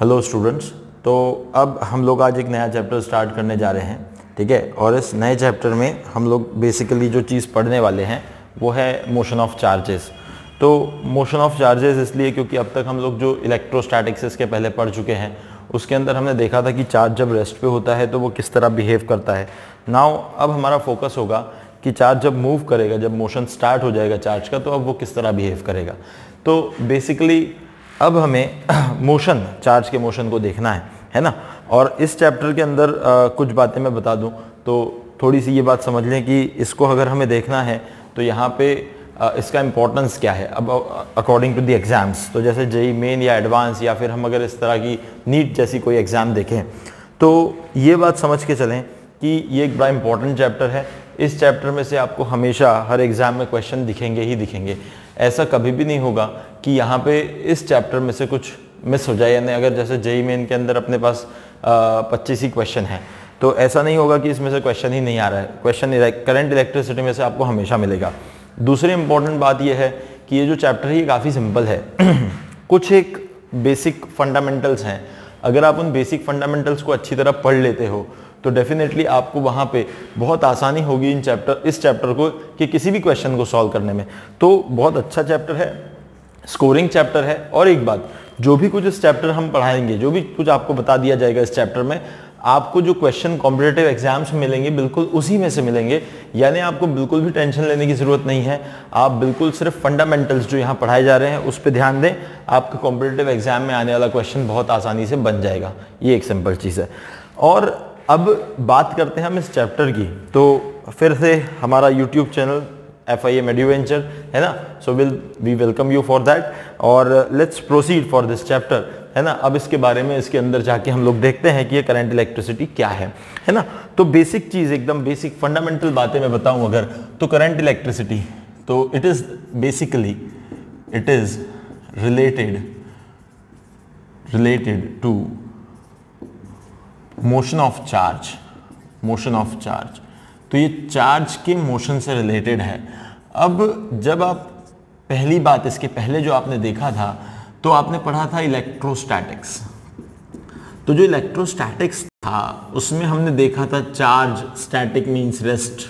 Hello students तो अब हम लोग आज एक नया चैप्टर स्टार्ट करने जा रहे हैं, ठीक है? और इस नए चैप्टर में हम लोग बेसिकली जो चीज़ पढ़ने वाले हैं, वो है मोशन ऑफ़ चार्जेस तो मोशन ऑफ़ चार्जेस इसलिए क्योंकि अब तक हम लोग जो इलेक्ट्रोस्टैटिक्स के पहले पढ़ चुके हैं, उसके अंदर हमने देखा था कि चार्ज जब रेस्ट पे होता है तो वो किस तरह बिहेव करता है। नाउ अब हमारा फोकस होगा कि चार्ज जब मूव करेगा, जब मोशन स्टार्ट हो जाएगा चार्ज का तो अब वो किस तरह बिहेव करेगा। तो बेसिकली अब हमें मोशन चार्ज के मोशन को देखना है है ना? और इस चैप्टर के अंदर आ, कुछ बातें मैं बता दूँ तो थोड़ी सी ये बात समझ लें कि इसको अगर हमें देखना है तो यहाँ पे आ, इसका इम्पोर्टेंस क्या है? अब अकॉर्डिंग टू द एग्ज़ाम्स तो जैसे जेई मेन या एडवांस या फिर हम अगर इस तरह की नीट जैसी कोई एग्ज़ाम देखें तो ये बात समझ के चलें कि ये एक बड़ा इंपॉर्टेंट चैप्टर है। इस चैप्टर में से आपको हमेशा हर एग्ज़ाम में क्वेश्चन दिखेंगे ही दिखेंगे। ऐसा कभी भी नहीं होगा कि यहाँ पे इस चैप्टर में से कुछ मिस हो जाए यानी अगर जैसे जेई मेन के अंदर अपने पास पच्चीस ही क्वेश्चन है तो ऐसा नहीं होगा कि इसमें से क्वेश्चन ही नहीं आ रहा है। क्वेश्चन करंट इलेक्ट्रिसिटी में से आपको हमेशा मिलेगा। दूसरी इंपॉर्टेंट बात यह है कि ये जो चैप्टर है, ये काफ़ी सिंपल है। कुछ एक बेसिक फंडामेंटल्स हैं। अगर आप उन बेसिक फंडामेंटल्स को अच्छी तरह पढ़ लेते हो तो डेफिनेटली आपको वहाँ पे बहुत आसानी होगी इन चैप्टर इस चैप्टर को कि किसी भी क्वेश्चन को सॉल्व करने में। तो बहुत अच्छा चैप्टर है। स्कोरिंग चैप्टर है। और एक बात, जो भी कुछ इस चैप्टर हम पढ़ाएँगे, जो भी कुछ आपको बता दिया जाएगा इस चैप्टर में, आपको जो क्वेश्चन कॉम्पिटेटिव एग्ज़ाम्स मिलेंगे, बिल्कुल उसी में से मिलेंगे। यानी आपको बिल्कुल भी टेंशन लेने की ज़रूरत नहीं है। आप बिल्कुल सिर्फ़ फंडामेंटल्स जो यहाँ पढ़ाए जा रहे हैं, उस पर ध्यान दें। आपका कॉम्पिटेटिव एग्ज़ाम में आने वाला क्वेश्चन बहुत आसानी से बन जाएगा। ये एक सिंपल चीज़ है। और अब बात करते हैं हम इस चैप्टर की। तो फिर से हमारा YouTube channel F I M adventure है ना? So will we welcome you for that और let's proceed for this chapter है ना? अब इसके बारे में, इसके अंदर जाके हम लोग देखते हैं कि ये करंट इलेक्ट्रिसिटी क्या है है ना? तो बेसिक चीज़, एकदम बेसिक फंडामेंटल बातें मैं बताऊँ अगर तो करंट इलेक्ट्रिसिटी तो it is basically it is related related to motion of charge motion of charge तो ये चार्ज के मोशन से रिलेटेड है। अब जब आप पहली बात, इसके पहले जो आपने देखा था तो आपने पढ़ा था इलेक्ट्रोस्टैटिक्स तो जो इलेक्ट्रोस्टैटिक्स था, उसमें हमने देखा था चार्ज स्टैटिक मीन्स रेस्ट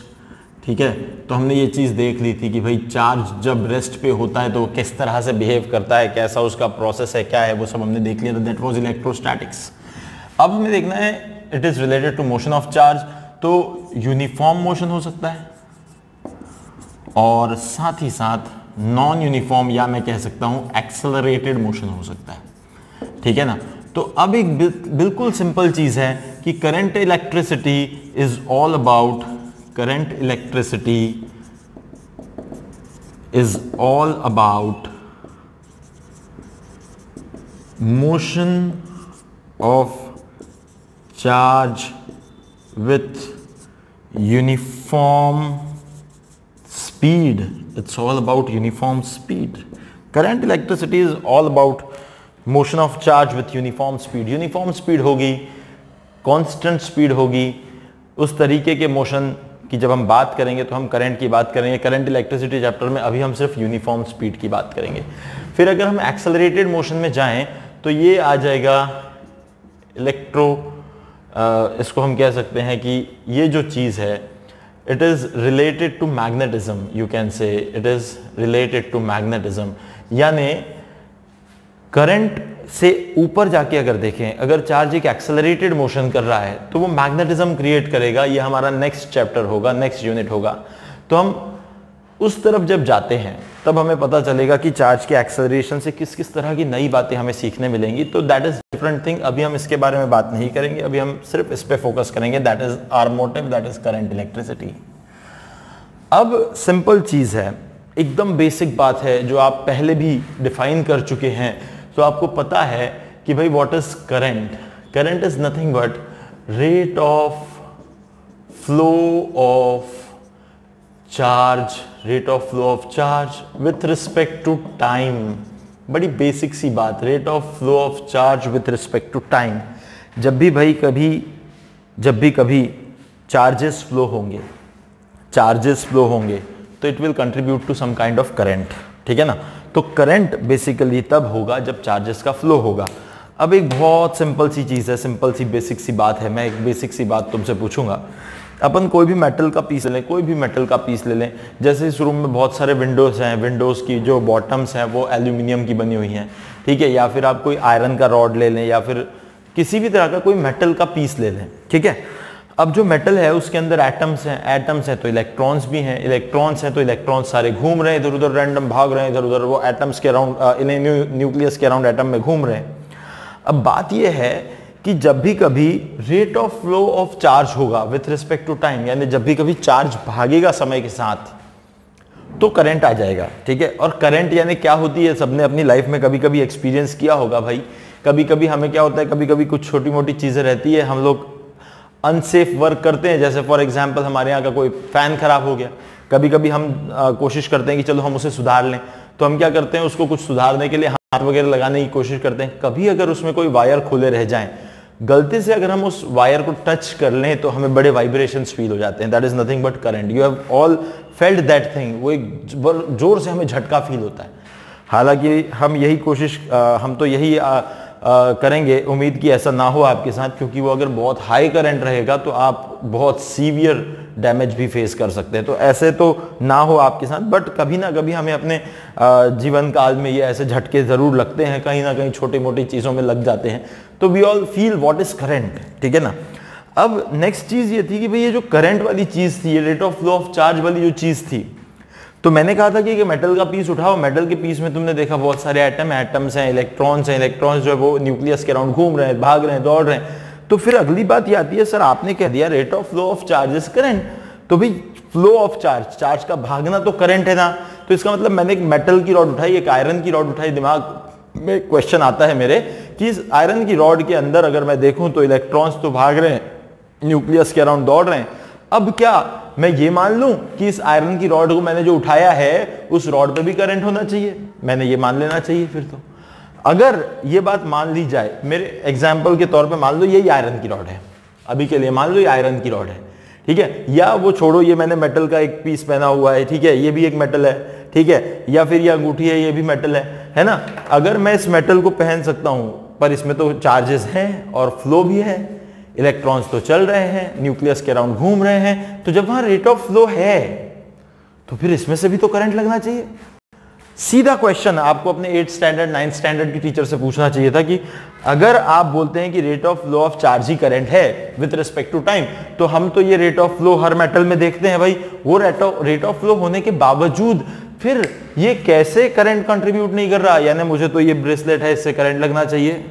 ठीक है? तो हमने ये चीज़ देख ली थी कि भाई चार्ज जब रेस्ट पे होता है तो किस तरह से बिहेव करता है, कैसा उसका प्रोसेस है, क्या है, वो सब हमने देख लिया था। दैट वाज इलेक्ट्रोस्टैटिक्स अब हमें देखना है it is related to motion of charge तो यूनिफॉर्म मोशन हो सकता है। और साथ ही साथ नॉन यूनिफॉर्म या मैं कह सकता हूँ एक्सेलरेटेड मोशन हो सकता है। ठीक है ना? तो अब एक बिल्कुल सिंपल चीज़ है कि current electricity is all about current electricity is all about motion of charge with uniform speed. It's all about uniform speed. Current electricity is all about motion of charge with uniform speed. Uniform speed होगी constant speed होगी उस तरीके के motion की जब हम बात करेंगे तो हम करंट की बात करेंगे करंट इलेक्ट्रिसिटी चैप्टर में अभी हम सिर्फ़ यूनिफॉर्म स्पीड की बात करेंगे फिर अगर हम एक्सेलरेटेड मोशन में जाएँ तो ये आ जाएगा इलेक्ट्रो इसको हम कह सकते हैं कि ये जो चीज़ है it is related to magnetism you can say it is related to magnetism यानी करंट से ऊपर जाके अगर देखें, अगर चार्ज एक एक्सेलरेटेड मोशन कर रहा है तो वो मैग्नेटिज्म क्रिएट करेगा, ये हमारा नेक्स्ट चैप्टर होगा नेक्स्ट यूनिट होगा। तो हम उस तरफ़ जब जाते हैं तब हमें पता चलेगा कि चार्ज के एक्सेलरेशन से किस किस तरह की नई बातें हमें सीखने मिलेंगी। तो दैट इज़ डिफरेंट थिंग अभी हम इसके बारे में बात नहीं करेंगे। अभी हम सिर्फ़ इस पर फोकस करेंगे। That is our motive that is current electricity अब सिंपल चीज़ है। एकदम बेसिक बात है जो आप पहले भी डिफाइन कर चुके हैं। तो आपको पता है कि भाई what is current current is nothing but rate of flow of charge rate of flow of charge with respect to time बड़ी बेसिक सी बात rate of flow of charge with respect to time जब भी भाई कभी, जब भी कभी चार्जेस फ्लो होंगे चार्जेस फ्लो होंगे तो it will contribute to some kind of current ठीक है ना? तो करंट बेसिकली तब होगा जब चार्जेस का फ्लो होगा. अब एक बहुत सिंपल सी चीज़ है सिंपल सी बेसिक सी बात है, मैं एक बेसिक सी बात तुमसे पूछूँगा. अपन कोई भी मेटल का पीस ले लें, कोई भी मेटल का पीस ले लें। जैसे इस रूम में बहुत सारे विंडोज़ हैं विंडोज़ की जो बॉटम्स हैं, वो एल्यूमिनियम की बनी हुई हैं, ठीक है? या फिर आप कोई आयरन का रॉड ले लें, या फिर किसी भी तरह का कोई मेटल का पीस ले लें, ठीक है? अब जो मेटल है, उसके अंदर एटम्स हैं एटम्स हैं तो इलेक्ट्रॉन्स भी हैं इलेक्ट्रॉन्स हैं तो इलेक्ट्रॉन्स सारे घूम रहे हैं, इधर उधर रैंडम भाग रहे हैं, इधर उधर वो एटम्स के अराउंड न्यूक्लियस के अराउंड एटम में घूम रहे हैं। अब बात यह है कि जब भी कभी rate of flow of charge होगा विथ रिस्पेक्ट टू टाइम यानी जब भी कभी चार्ज भागेगा समय के साथ तो करंट आ जाएगा ठीक है? और करंट यानी क्या होती है? सबने अपनी लाइफ में कभी कभी एक्सपीरियंस किया होगा भाई। कभी कभी हमें क्या होता है? कभी कभी कुछ छोटी मोटी चीज़ें रहती है हम लोग अनसेफ वर्क करते हैं। जैसे फॉर एग्ज़ाम्पल हमारे यहाँ का कोई फ़ैन ख़राब हो गया। कभी कभी हम आ, कोशिश करते हैं कि चलो हम उसे सुधार लें। तो हम क्या करते हैं? उसको कुछ सुधारने के लिए हाथ वगैरह लगाने की कोशिश करते हैं। कभी अगर उसमें कोई वायर खुले रह जाएँ गलती से अगर हम उस वायर को टच कर लें तो हमें बड़े वाइब्रेशन फील हो जाते हैं। That is nothing but current you have all felt that thing वो एक ज़ोर से हमें झटका फील होता है। हालाँकि हम यही कोशिश आ, हम तो यही आ, करेंगे। उम्मीद कि ऐसा ना हो आपके साथ क्योंकि वो अगर बहुत हाई करंट रहेगा तो आप बहुत सीवियर डैमेज भी फेस कर सकते हैं। तो ऐसे तो ना हो आपके साथ बट कभी ना कभी हमें अपने जीवन काल में ये ऐसे झटके ज़रूर लगते हैं, कहीं ना कहीं छोटी मोटी चीज़ों में लग जाते हैं। तो we all feel what is current ठीक है ना? अब नेक्स्ट चीज़ ये थी कि भाई ये जो करंट वाली चीज़ थी, ये rate of flow of charge वाली जो चीज़ थी तो मैंने कहा था कि मेटल का पीस उठाओ मेटल के पीस में तुमने देखा बहुत सारे एटम एटम्स हैं इलेक्ट्रॉन्स हैं इलेक्ट्रॉन्स जो है वो न्यूक्लियस के अराउंड घूम रहे हैं, भाग रहे हैं, दौड़ रहे हैं। तो फिर अगली बात ये आती है, सर, आपने कह दिया rate of flow of charges current तो भाई फ्लो ऑफ़ चार्ज चार्ज का भागना तो करंट है ना? तो इसका मतलब मैंने एक मेटल की रॉड उठाई, एक आयरन की रॉड उठाई, दिमाग में क्वेश्चन आता है मेरे, कि इस आयरन की रॉड के अंदर अगर मैं देखूँ तो इलेक्ट्रॉन्स तो भाग रहे हैं न्यूक्लियस के अराउंड दौड़ रहे हैं। अब क्या मैं ये मान लूँ कि इस आयरन की रॉड को मैंने जो उठाया है, उस रॉड पे भी करंट होना चाहिए? मैंने ये मान लेना चाहिए फिर तो। अगर ये बात मान ली जाए, मेरे एग्ज़ाम्पल के तौर पे मान लो ये आयरन की रॉड है। अभी के लिए मान लो ये आयरन की रॉड है। ठीक है? या वो छोड़ो, ये मैंने मेटल का एक पीस पहना हुआ है, ठीक है? ये भी एक मेटल है, ठीक है? या फिर ये अंगूठी है, ये भी मेटल है है ना? अगर मैं इस मेटल को पहन सकता हूँ, पर इसमें तो चार्जेस हैं और फ्लो भी है इलेक्ट्रॉन्स तो चल रहे हैं न्यूक्लियस के अराउंड घूम रहे हैं तो जब वहाँ रेट ऑफ़ फ्लो है तो फिर इसमें से भी तो करंट लगना चाहिए। सीधा क्वेश्चन आपको अपने एट स्टैंडर्ड नाइन्थ स्टैंडर्ड की टीचर से पूछना चाहिए था कि अगर आप बोलते हैं कि rate of flow of charge he current है विथ रिस्पेक्ट टू टाइम तो हम तो ये रेट ऑफ़ फ्लो हर मेटल में देखते हैं भाई। वो रेट ऑफ़ फ्लो होने के बावजूद फिर ये कैसे करंट कंट्रीब्यूट नहीं कर रहा? यानी मुझे तो ये ब्रेसलेट है, इससे करंट लगना चाहिए।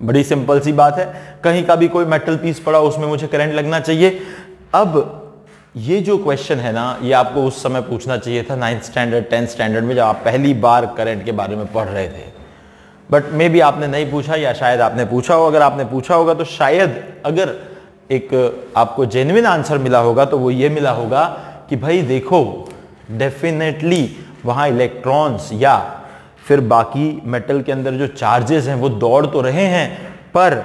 बड़ी सिंपल सी बात है। कहीं का भी कोई मेटल पीस पड़ा, उसमें मुझे करंट लगना चाहिए। अब ये जो क्वेश्चन है ना, ये आपको उस समय पूछना चाहिए था नाइन्थ स्टैंडर्ड टेंथ स्टैंडर्ड में जब आप पहली बार करंट के बारे में पढ़ रहे थे। बट मे बी आपने नहीं पूछा या शायद आपने पूछा हो, अगर आपने पूछा होगा तो शायद अगर एक, आपको जेन्युइन आंसर मिला होगा तो वो ये मिला होगा कि भाई देखो डेफिनेटली वहाँ इलेक्ट्रॉन्स या फिर बाकी मेटल के अंदर जो चार्जेस हैं वो दौड़ तो रहे हैं, पर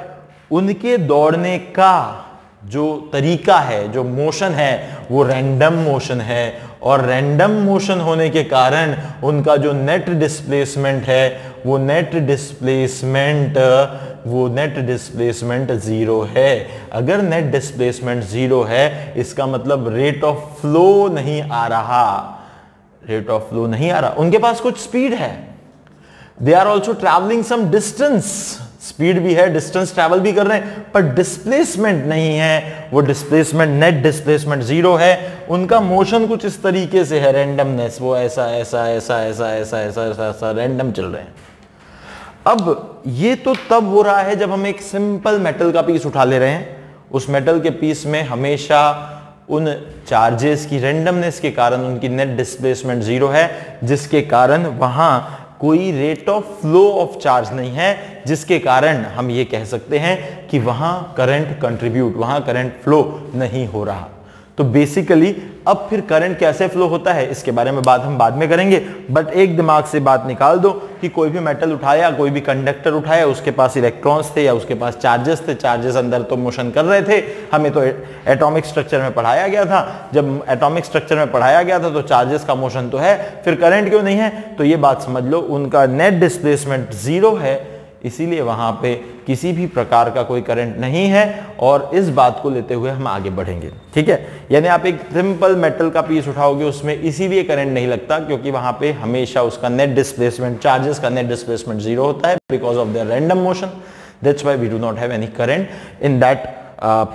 उनके दौड़ने का जो तरीका है, जो मोशन है, वो रैंडम मोशन है और रैंडम मोशन होने के कारण उनका जो नेट डिस्प्लेसमेंट है, वो नेट डिस्प्लेसमेंट वो नेट डिस्प्लेसमेंट ज़ीरो है। अगर नेट डिस्प्लेसमेंट ज़ीरो है, इसका मतलब रेट ऑफ़ फ्लो नहीं आ रहा। रेट ऑफ़ फ्लो नहीं आ रहा। उनके पास कुछ स्पीड है। They are also travelling some distance speed भी है डिस्टेंस ट्रेवल भी कर रहे हैं, पर डिस्प्लेसमेंट नहीं है। वो डिस्प्लेसमेंट नेट डिस्प्लेसमेंट ज़ीरो है। उनका मोशन कुछ इस तरीके से है रैंडमनेस वो ऐसा ऐसा ऐसा ऐसा ऐसा ऐसा ऐसा ऐसा रैंडम चल रहे हैं। अब ये तो तब हो रहा है जब हम एक सिंपल मेटल का पीस उठा ले रहे हैं। उस मेटल के पीस में हमेशा उन चार्जेस की रेंडमनेस के कारण उनकी नेट डिस्प्लेसमेंट ज़ीरो है, जिसके कारण वहाँ कोई rate of flow of charge नहीं है, जिसके कारण हम ये कह सकते हैं कि वहाँ करंट कंट्रीब्यूट वहाँ करंट फ्लो नहीं हो रहा। तो बेसिकली अब फिर करंट कैसे फ्लो होता है, इसके बारे में बात हम बाद में करेंगे। बट एक दिमाग से बात निकाल दो कि कोई भी मेटल उठाया कोई भी कंडक्टर उठाया उसके पास इलेक्ट्रॉन्स थे या उसके पास चार्जेस थे चार्जेस अंदर तो मोशन कर रहे थे। हमें तो एटॉमिक स्ट्रक्चर में पढ़ाया गया था। जब एटॉमिक स्ट्रक्चर में पढ़ाया गया था तो चार्जेस का मोशन तो है, फिर करंट क्यों नहीं है? तो ये बात समझ लो, उनका नेट डिस्प्लेसमेंट ज़ीरो है। इसीलिए वहाँ पे किसी भी प्रकार का कोई करंट नहीं है और इस बात को लेते हुए हम आगे बढ़ेंगे। ठीक है? यानी आप एक सिंपल मेटल का पीस उठाओगे, उसमें इसीलिए करंट नहीं लगता क्योंकि वहाँ पे हमेशा उसका नेट डिस्प्लेसमेंट चार्जेस का नेट डिस्प्लेसमेंट ज़ीरो होता है because of the random motion that's why we do not have any current in that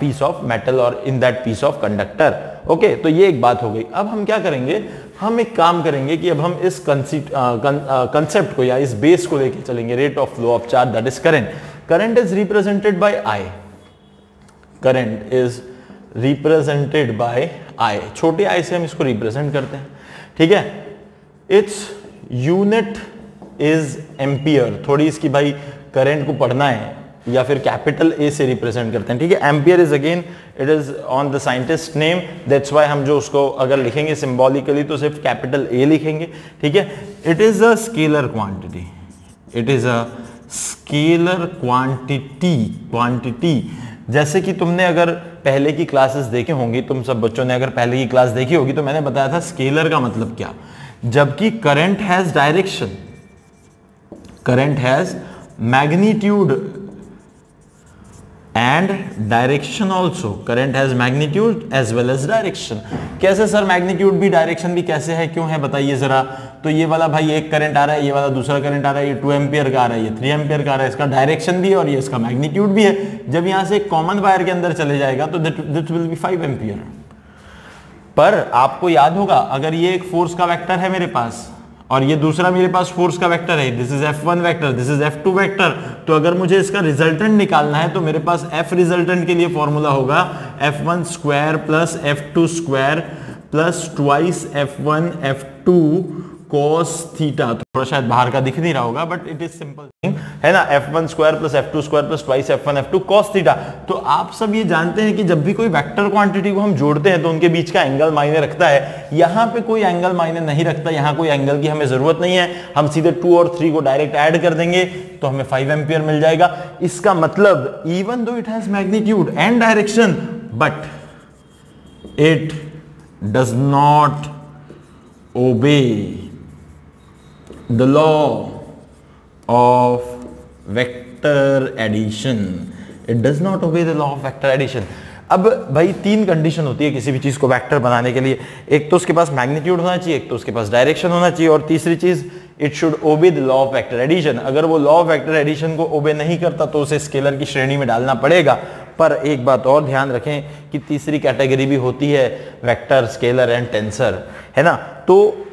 piece of metal और in that piece of conductor okay तो ये एक बात हो गई। अब हम क्या करेंगे? हम एक काम करेंगे कि अब हम इस कंसेप्ट को या इस बेस को लेके चलेंगे rate of flow of charge that is current current is represented by I current is represented by I छोटे आई से हम इसको रिप्रेजेंट करते हैं। ठीक है? इट्स यूनिट इज़ एम्पियर थोड़ी इसकी भाई करंट को पढ़ना है या फिर कैपिटल ए से रिप्रेजेंट करते हैं। ठीक है? Ampere is again it is on the scientist name that's why हम जो उसको अगर लिखेंगे सिंबॉलिकली तो सिर्फ़ कैपिटल ए लिखेंगे, ठीक है? It is a scalar quantity it is a scalar quantity quantity जैसे कि तुमने अगर पहले की क्लासेस देखी होंगी, तुम सब बच्चों ने अगर पहले की क्लास देखी होगी तो मैंने बताया था स्केलर का मतलब क्या? जबकि current has direction current has magnitude and direction also current has magnitude as well as direction कैसे सर मैग्नीट्यूड भी डायरेक्शन भी कैसे है? क्यों है? बताइए जरा। तो ये वाला भाई एक करंट आ रहा है, ये वाला दूसरा करंट आ रहा है, ये टू एम्पियर का आ रहा है, ये थ्री एम्पियर का आ रहा है, इसका डायरेक्शन भी है और ये इसका मैग्नीट्यूड भी है। जब यहाँ से कॉमन वायर के अंदर चले जाएगा तो that will be five ampere पर आपको याद होगा, अगर ये एक फोर्स का वेक्टर है मेरे पास और ये दूसरा मेरे पास फोर्स का वेक्टर है this is F one vector this is F two vector तो अगर मुझे इसका रिजल्टेंट निकालना है तो मेरे पास एफ़ रिजल्टेंट के लिए फॉर्मूला होगा F one square plus F two square plus twice F one F two cos theta थोड़ा शायद बाहर का दिख नहीं रहा होगा but it is simple thing है ना? F one square plus F two square plus twice F one F two cos theta तो आप सब ये जानते हैं कि जब भी कोई वेक्टर क्वांटिटी को हम जोड़ते हैं तो उनके बीच का एंगल मायने रखता है। यहाँ पे कोई एंगल मायने नहीं रखता, यहाँ कोई एंगल की हमें ज़रूरत नहीं है। हम सीधे टू और थ्री को डायरेक्ट ऐड कर देंगे तो हमें फाइव एम्पियर मिल जाएगा। इसका मतलब even though it has magnitude and direction but it does not obey the law of vector addition. It does not obey the law of vector addition. अब भाई, तीन कंडीशन होती है किसी भी चीज़ को वेक्टर बनाने के लिए। एक तो उसके पास मैग्नीट्यूड होना चाहिए, एक तो उसके पास डायरेक्शन होना चाहिए, और तीसरी चीज़ it should obey the law of vector addition अगर वो लॉ ऑफ़ वेक्टर एडिशन को ओबे नहीं करता तो उसे स्केलर की श्रेणी में डालना पड़ेगा। पर एक बात और ध्यान रखें कि तीसरी कैटेगरी भी होती है वेक्टर स्केलर एंड टेंसर है ना? तो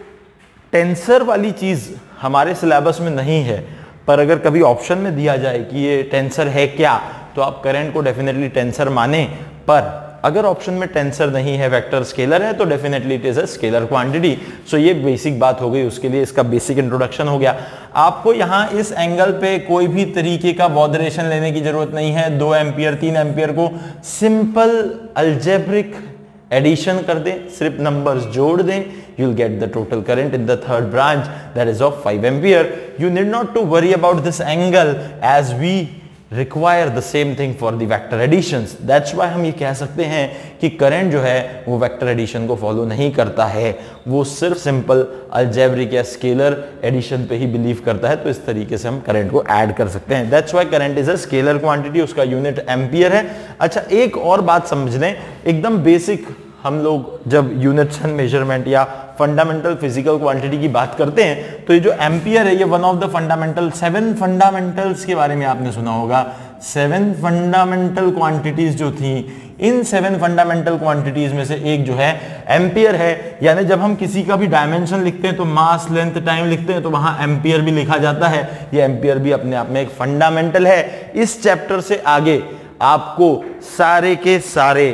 टेंसर वाली चीज़ हमारे सिलेबस में नहीं है, पर अगर कभी ऑप्शन में दिया जाए कि ये टेंसर है क्या तो आप करंट को डेफिनेटली टेंसर माने। पर अगर ऑप्शन में टेंसर नहीं है वेक्टर स्केलर है तो definitely it is a scalar quantity so ये बेसिक बात हो गई, उसके लिए इसका बेसिक इंट्रोडक्शन हो गया। आपको यहाँ इस एंगल पे कोई भी तरीके का बॉदरेशन लेने की ज़रूरत नहीं है। दो एम्पियर तीन एम्पियर को सिंपल अल्जेब्रिक एडिशन कर दें, सिर्फ़ नंबर जोड़ दें you get the total current in third branch that is of five ampere you need not to worry about this angle as we require the same thing for the vector additions. That's why हम ये कह सकते हैं कि current जो है, वो vector addition को फॉलो नहीं करता है। वो सिर्फ़ सिंपल अल्जेब्रिक या स्केलर एडिशन पे ही बिलीव करता है तो इस तरीके से हम करंट को ऐड कर सकते हैं। That's why current is a scalar quantity उसका यूनिट एम्पियर है। अच्छा एक और बात समझ लें। एकदम बेसिक हम लोग जब यूनिट्स एंड मेज़रमेंट या फंडामेंटल फ़िज़िकल क्वांटिटी की बात करते हैं तो ये जो एम्पियर है, ये one of the fundamental seven fundamentals के बारे में आपने सुना होगा। सेवन फंडामेंटल क्वांटिटीज जो थी, इन सेवन फंडामेंटल क्वांटिटीज में से एक जो है एम्पियर है। यानी जब हम किसी का भी डायमेंशन लिखते हैं तो मास लेंथ टाइम लिखते हैं तो वहाँ एम्पियर भी लिखा जाता है। ये एम्पियर भी अपने आप में एक फंडामेंटल है। इस चैप्टर से आगे आपको सारे के सारे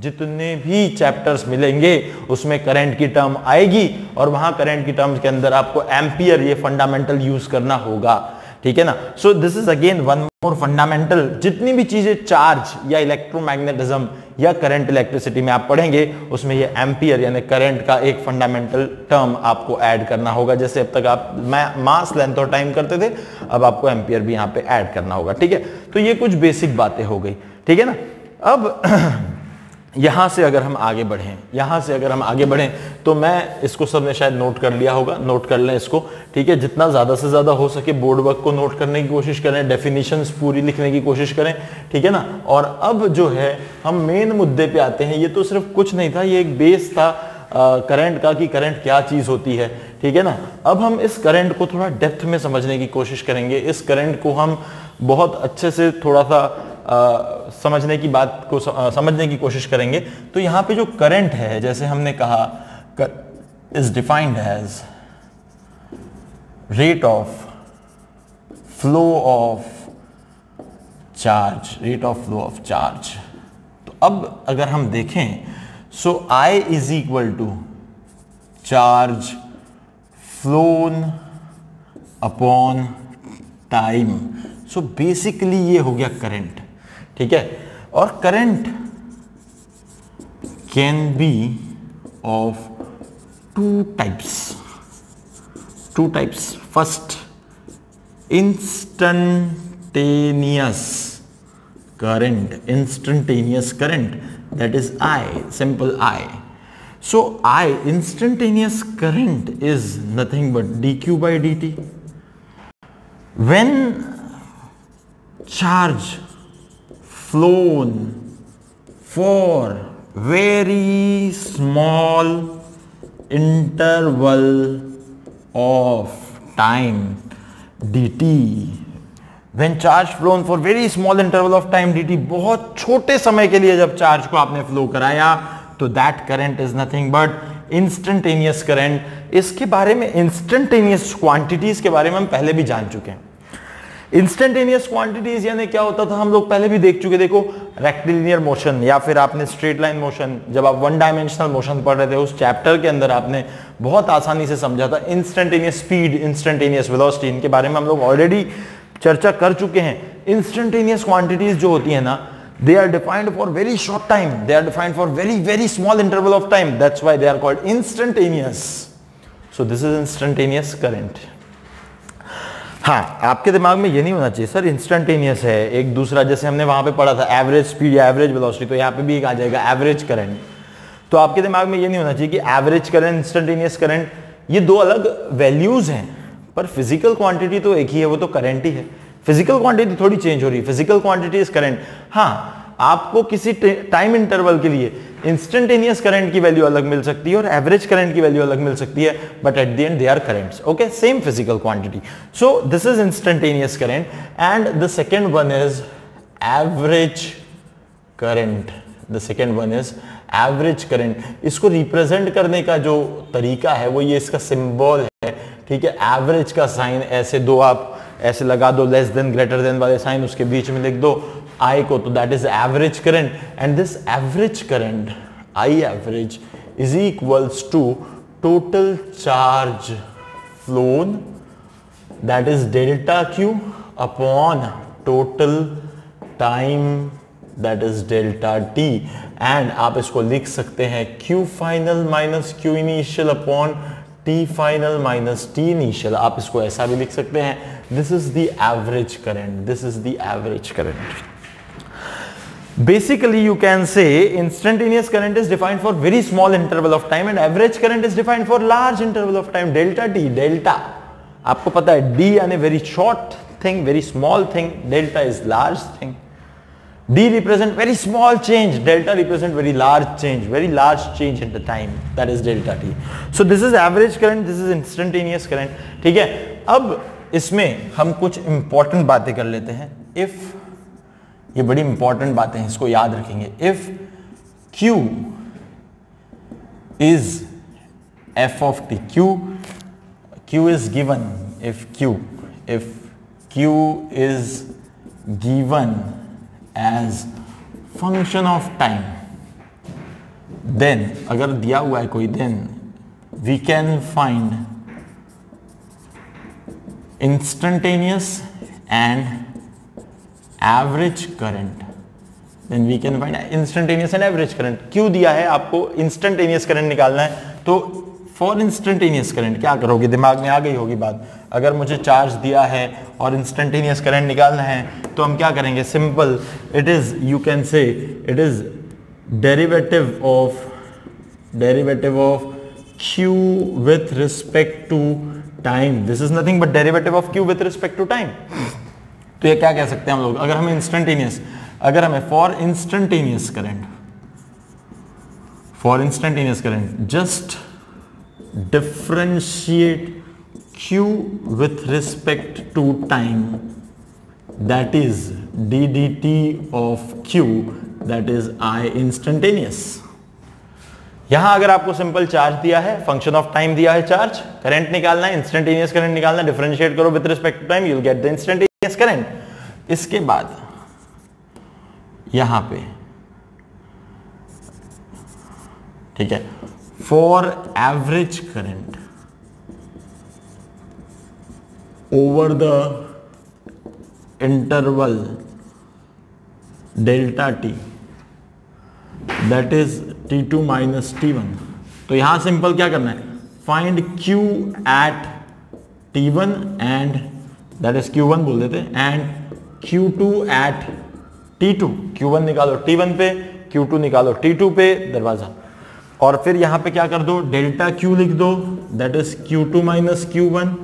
जितने भी चैप्टर्स मिलेंगे, उसमें करंट की टर्म आएगी और वहाँ करंट की टर्म्स के अंदर आपको एम्पियर ये फंडामेंटल यूज़ करना होगा। ठीक है ना? So this is again one more fundamental जितनी भी चीज़ें चार्ज या इलेक्ट्रोमैग्नेटिज्म या करंट इलेक्ट्रिसिटी में आप पढ़ेंगे, उसमें ये एम्पियर यानी करंट का एक फंडामेंटल टर्म आपको ऐड करना होगा। जैसे अब तक आप मास लेंथ और टाइम करते थे, अब आपको एम्पियर भी यहाँ पे ऐड करना होगा। ठीक है? तो ये कुछ बेसिक बातें हो गई। ठीक है ना? अब यहाँ से अगर हम आगे बढ़ें, यहाँ से अगर हम आगे बढ़ें तो मैं इसको सबने शायद नोट कर लिया होगा नोट कर लें इसको, ठीक है? जितना ज़्यादा से ज़्यादा हो सके बोर्ड वर्क को नोट करने की कोशिश करें डेफिनेशंस पूरी लिखने की कोशिश करें, ठीक है ना? और अब जो है, हम मेन मुद्दे पे आते हैं, ये तो सिर्फ़ कुछ नहीं था, ये एक बेस था करंट का कि करंट क्या चीज़ होती है, ठीक है ना? अब हम इस करंट को थोड़ा डेप्थ में समझने की कोशिश करेंगे, इस करंट को हम बहुत अच्छे से थोड़ा सा आ, समझने की बात को समझने की कोशिश करेंगे। तो यहाँ पे जो करंट है जैसे हमने कहा is defined as rate of flow of charge rate of flow of charge तो अब अगर हम देखें so I is equal to charge flown upon time so basically ये हो गया करंट ठीक है? और current can be of two types two types first instantaneous current instantaneous current that is I simple I so I instantaneous current is nothing but d q by d t when charge flown for very small interval of time dt when charge flown for very small interval of time dt बहुत छोटे समय के लिए जब charge को आपने flow कराया तो that current is nothing but instantaneous current इसके बारे में इंस्टेंटेनियस क्वांटिटीज के बारे में हम पहले भी जान चुके हैं। इंस्टेंटेनियस क्वांटिटीज यानी क्या होता था? हम लोग पहले भी देख चुके, देखो रेक्टिलिनियर मोशन या फिर आपने स्ट्रेट लाइन मोशन जब आप वन डायमेंशनल मोशन पढ़ रहे थे, उस चैप्टर के अंदर आपने बहुत आसानी से समझा था इंस्टेंटेनियस स्पीड इंस्टेंटेनियस वेलोसिटी इनके बारे में हम लोग ऑलरेडी चर्चा कर चुके हैं। इंस्टेंटेनियस क्वांटिटीज जो होती है ना, they are defined for very short time, they are defined for very very small interval of time, that's why they are called instantaneous. So, this is instantaneous current. हाँ आपके दिमाग में ये नहीं होना चाहिए, सर इंस्टेंटेनियस है, एक दूसरा, जैसे हमने वहाँ पे पढ़ा था एवरेज स्पीड या एवरेज वेलोसिटी तो यहाँ पे भी एक आ जाएगा एवरेज करंट तो आपके दिमाग में ये नहीं होना चाहिए कि एवरेज करंट इंस्टेंटेनियस करंट ये दो अलग वैल्यूज़ हैं, पर फ़िज़िकल क्वांटिटी तो एक ही है, वो तो करंट ही है. फ़िज़िकल क्वांटिटी थोड़ी चेंज हो रही है फ़िज़िकल क्वांटिटी इज़ करंट हाँ आपको किसी टाइम इंटरवल के लिए इंस्टेंटेनियस करंट की वैल्यू अलग मिल सकती है और एवरेज करंट की वैल्यू अलग मिल सकती है but at the end they are currents okay same physical quantity so this is instantaneous current and the second one is average current the second one is average current इसको represent करने का जो तरीका है, वो ये इसका सिंबल है, ठीक है? एवरेज का साइन ऐसे दो आप, ऐसे लगा दो लेस देन ग्रेटर देन वाले साइन उसके बीच में लिख दो आई को तो that is average current and this average current I average is equals to total charge flown that is delta q upon total time that is delta t and आप इसको लिख सकते हैं q final minus q initial upon t final minus t initial आप इसको ऐसा भी लिख सकते हैं this is the average current this is the average current basically you can say instantaneous current is defined for very small interval of time and average current is defined for large interval of time delta t delta आपको पता है d यानी very short thing very small thing delta is large thing d represent very small change delta represent very large change very large change in the time that is delta t so this is average current this is instantaneous current ठीक है अब इसमें हम कुछ important बातें कर लेते हैं इफ़ ये बड़ी इंपॉर्टेंट बातें हैं, इसको याद रखेंगे। If Q is F of t Q Q is given if Q if Q is given as function of time then अगर दिया हुआ है कोई then we can find instantaneous and average current then we can find instantaneous and average current क्यों दिया है? आपको instantaneous current निकालना है। तो फॉर इंस्टेंटेनियस करंट क्या करोगे? दिमाग में आ गई होगी बात। अगर मुझे चार्ज दिया है और इंस्टेंटेनियस करंट निकालना है तो हम क्या करेंगे? Simple it is you can say it is derivative of derivative of q with respect to time. This is nothing but derivative of q with respect to time. तो ये क्या कह सकते हैं हम लोग? अगर हमें इंस्टेंटेनियस अगर हमें for instantaneous current for instantaneous current just differentiate q with respect to time. That is ddt of q, that is i instantaneous. यहाँ अगर आपको सिंपल चार्ज दिया है फ़ंक्शन ऑफ़ टाइम दिया है चार्ज करंट निकालना है इंस्टेंटेनियस करंट निकालना डिफरेंशिएट करो with respect to time you get the instantaneous current इसके बाद यहाँ पे, ठीक है for average current over the interval delta t that is t two minus t one तो यहाँ सिंपल क्या करना है? Find q at t one and that is q one बोल देते and q two at t two q one निकालो t one पे Q to निकालो टी टू पे, दरवाज़ा। और फिर यहाँ पे क्या कर दो? डेल्टा क्यू लिख दो। That is q two minus q one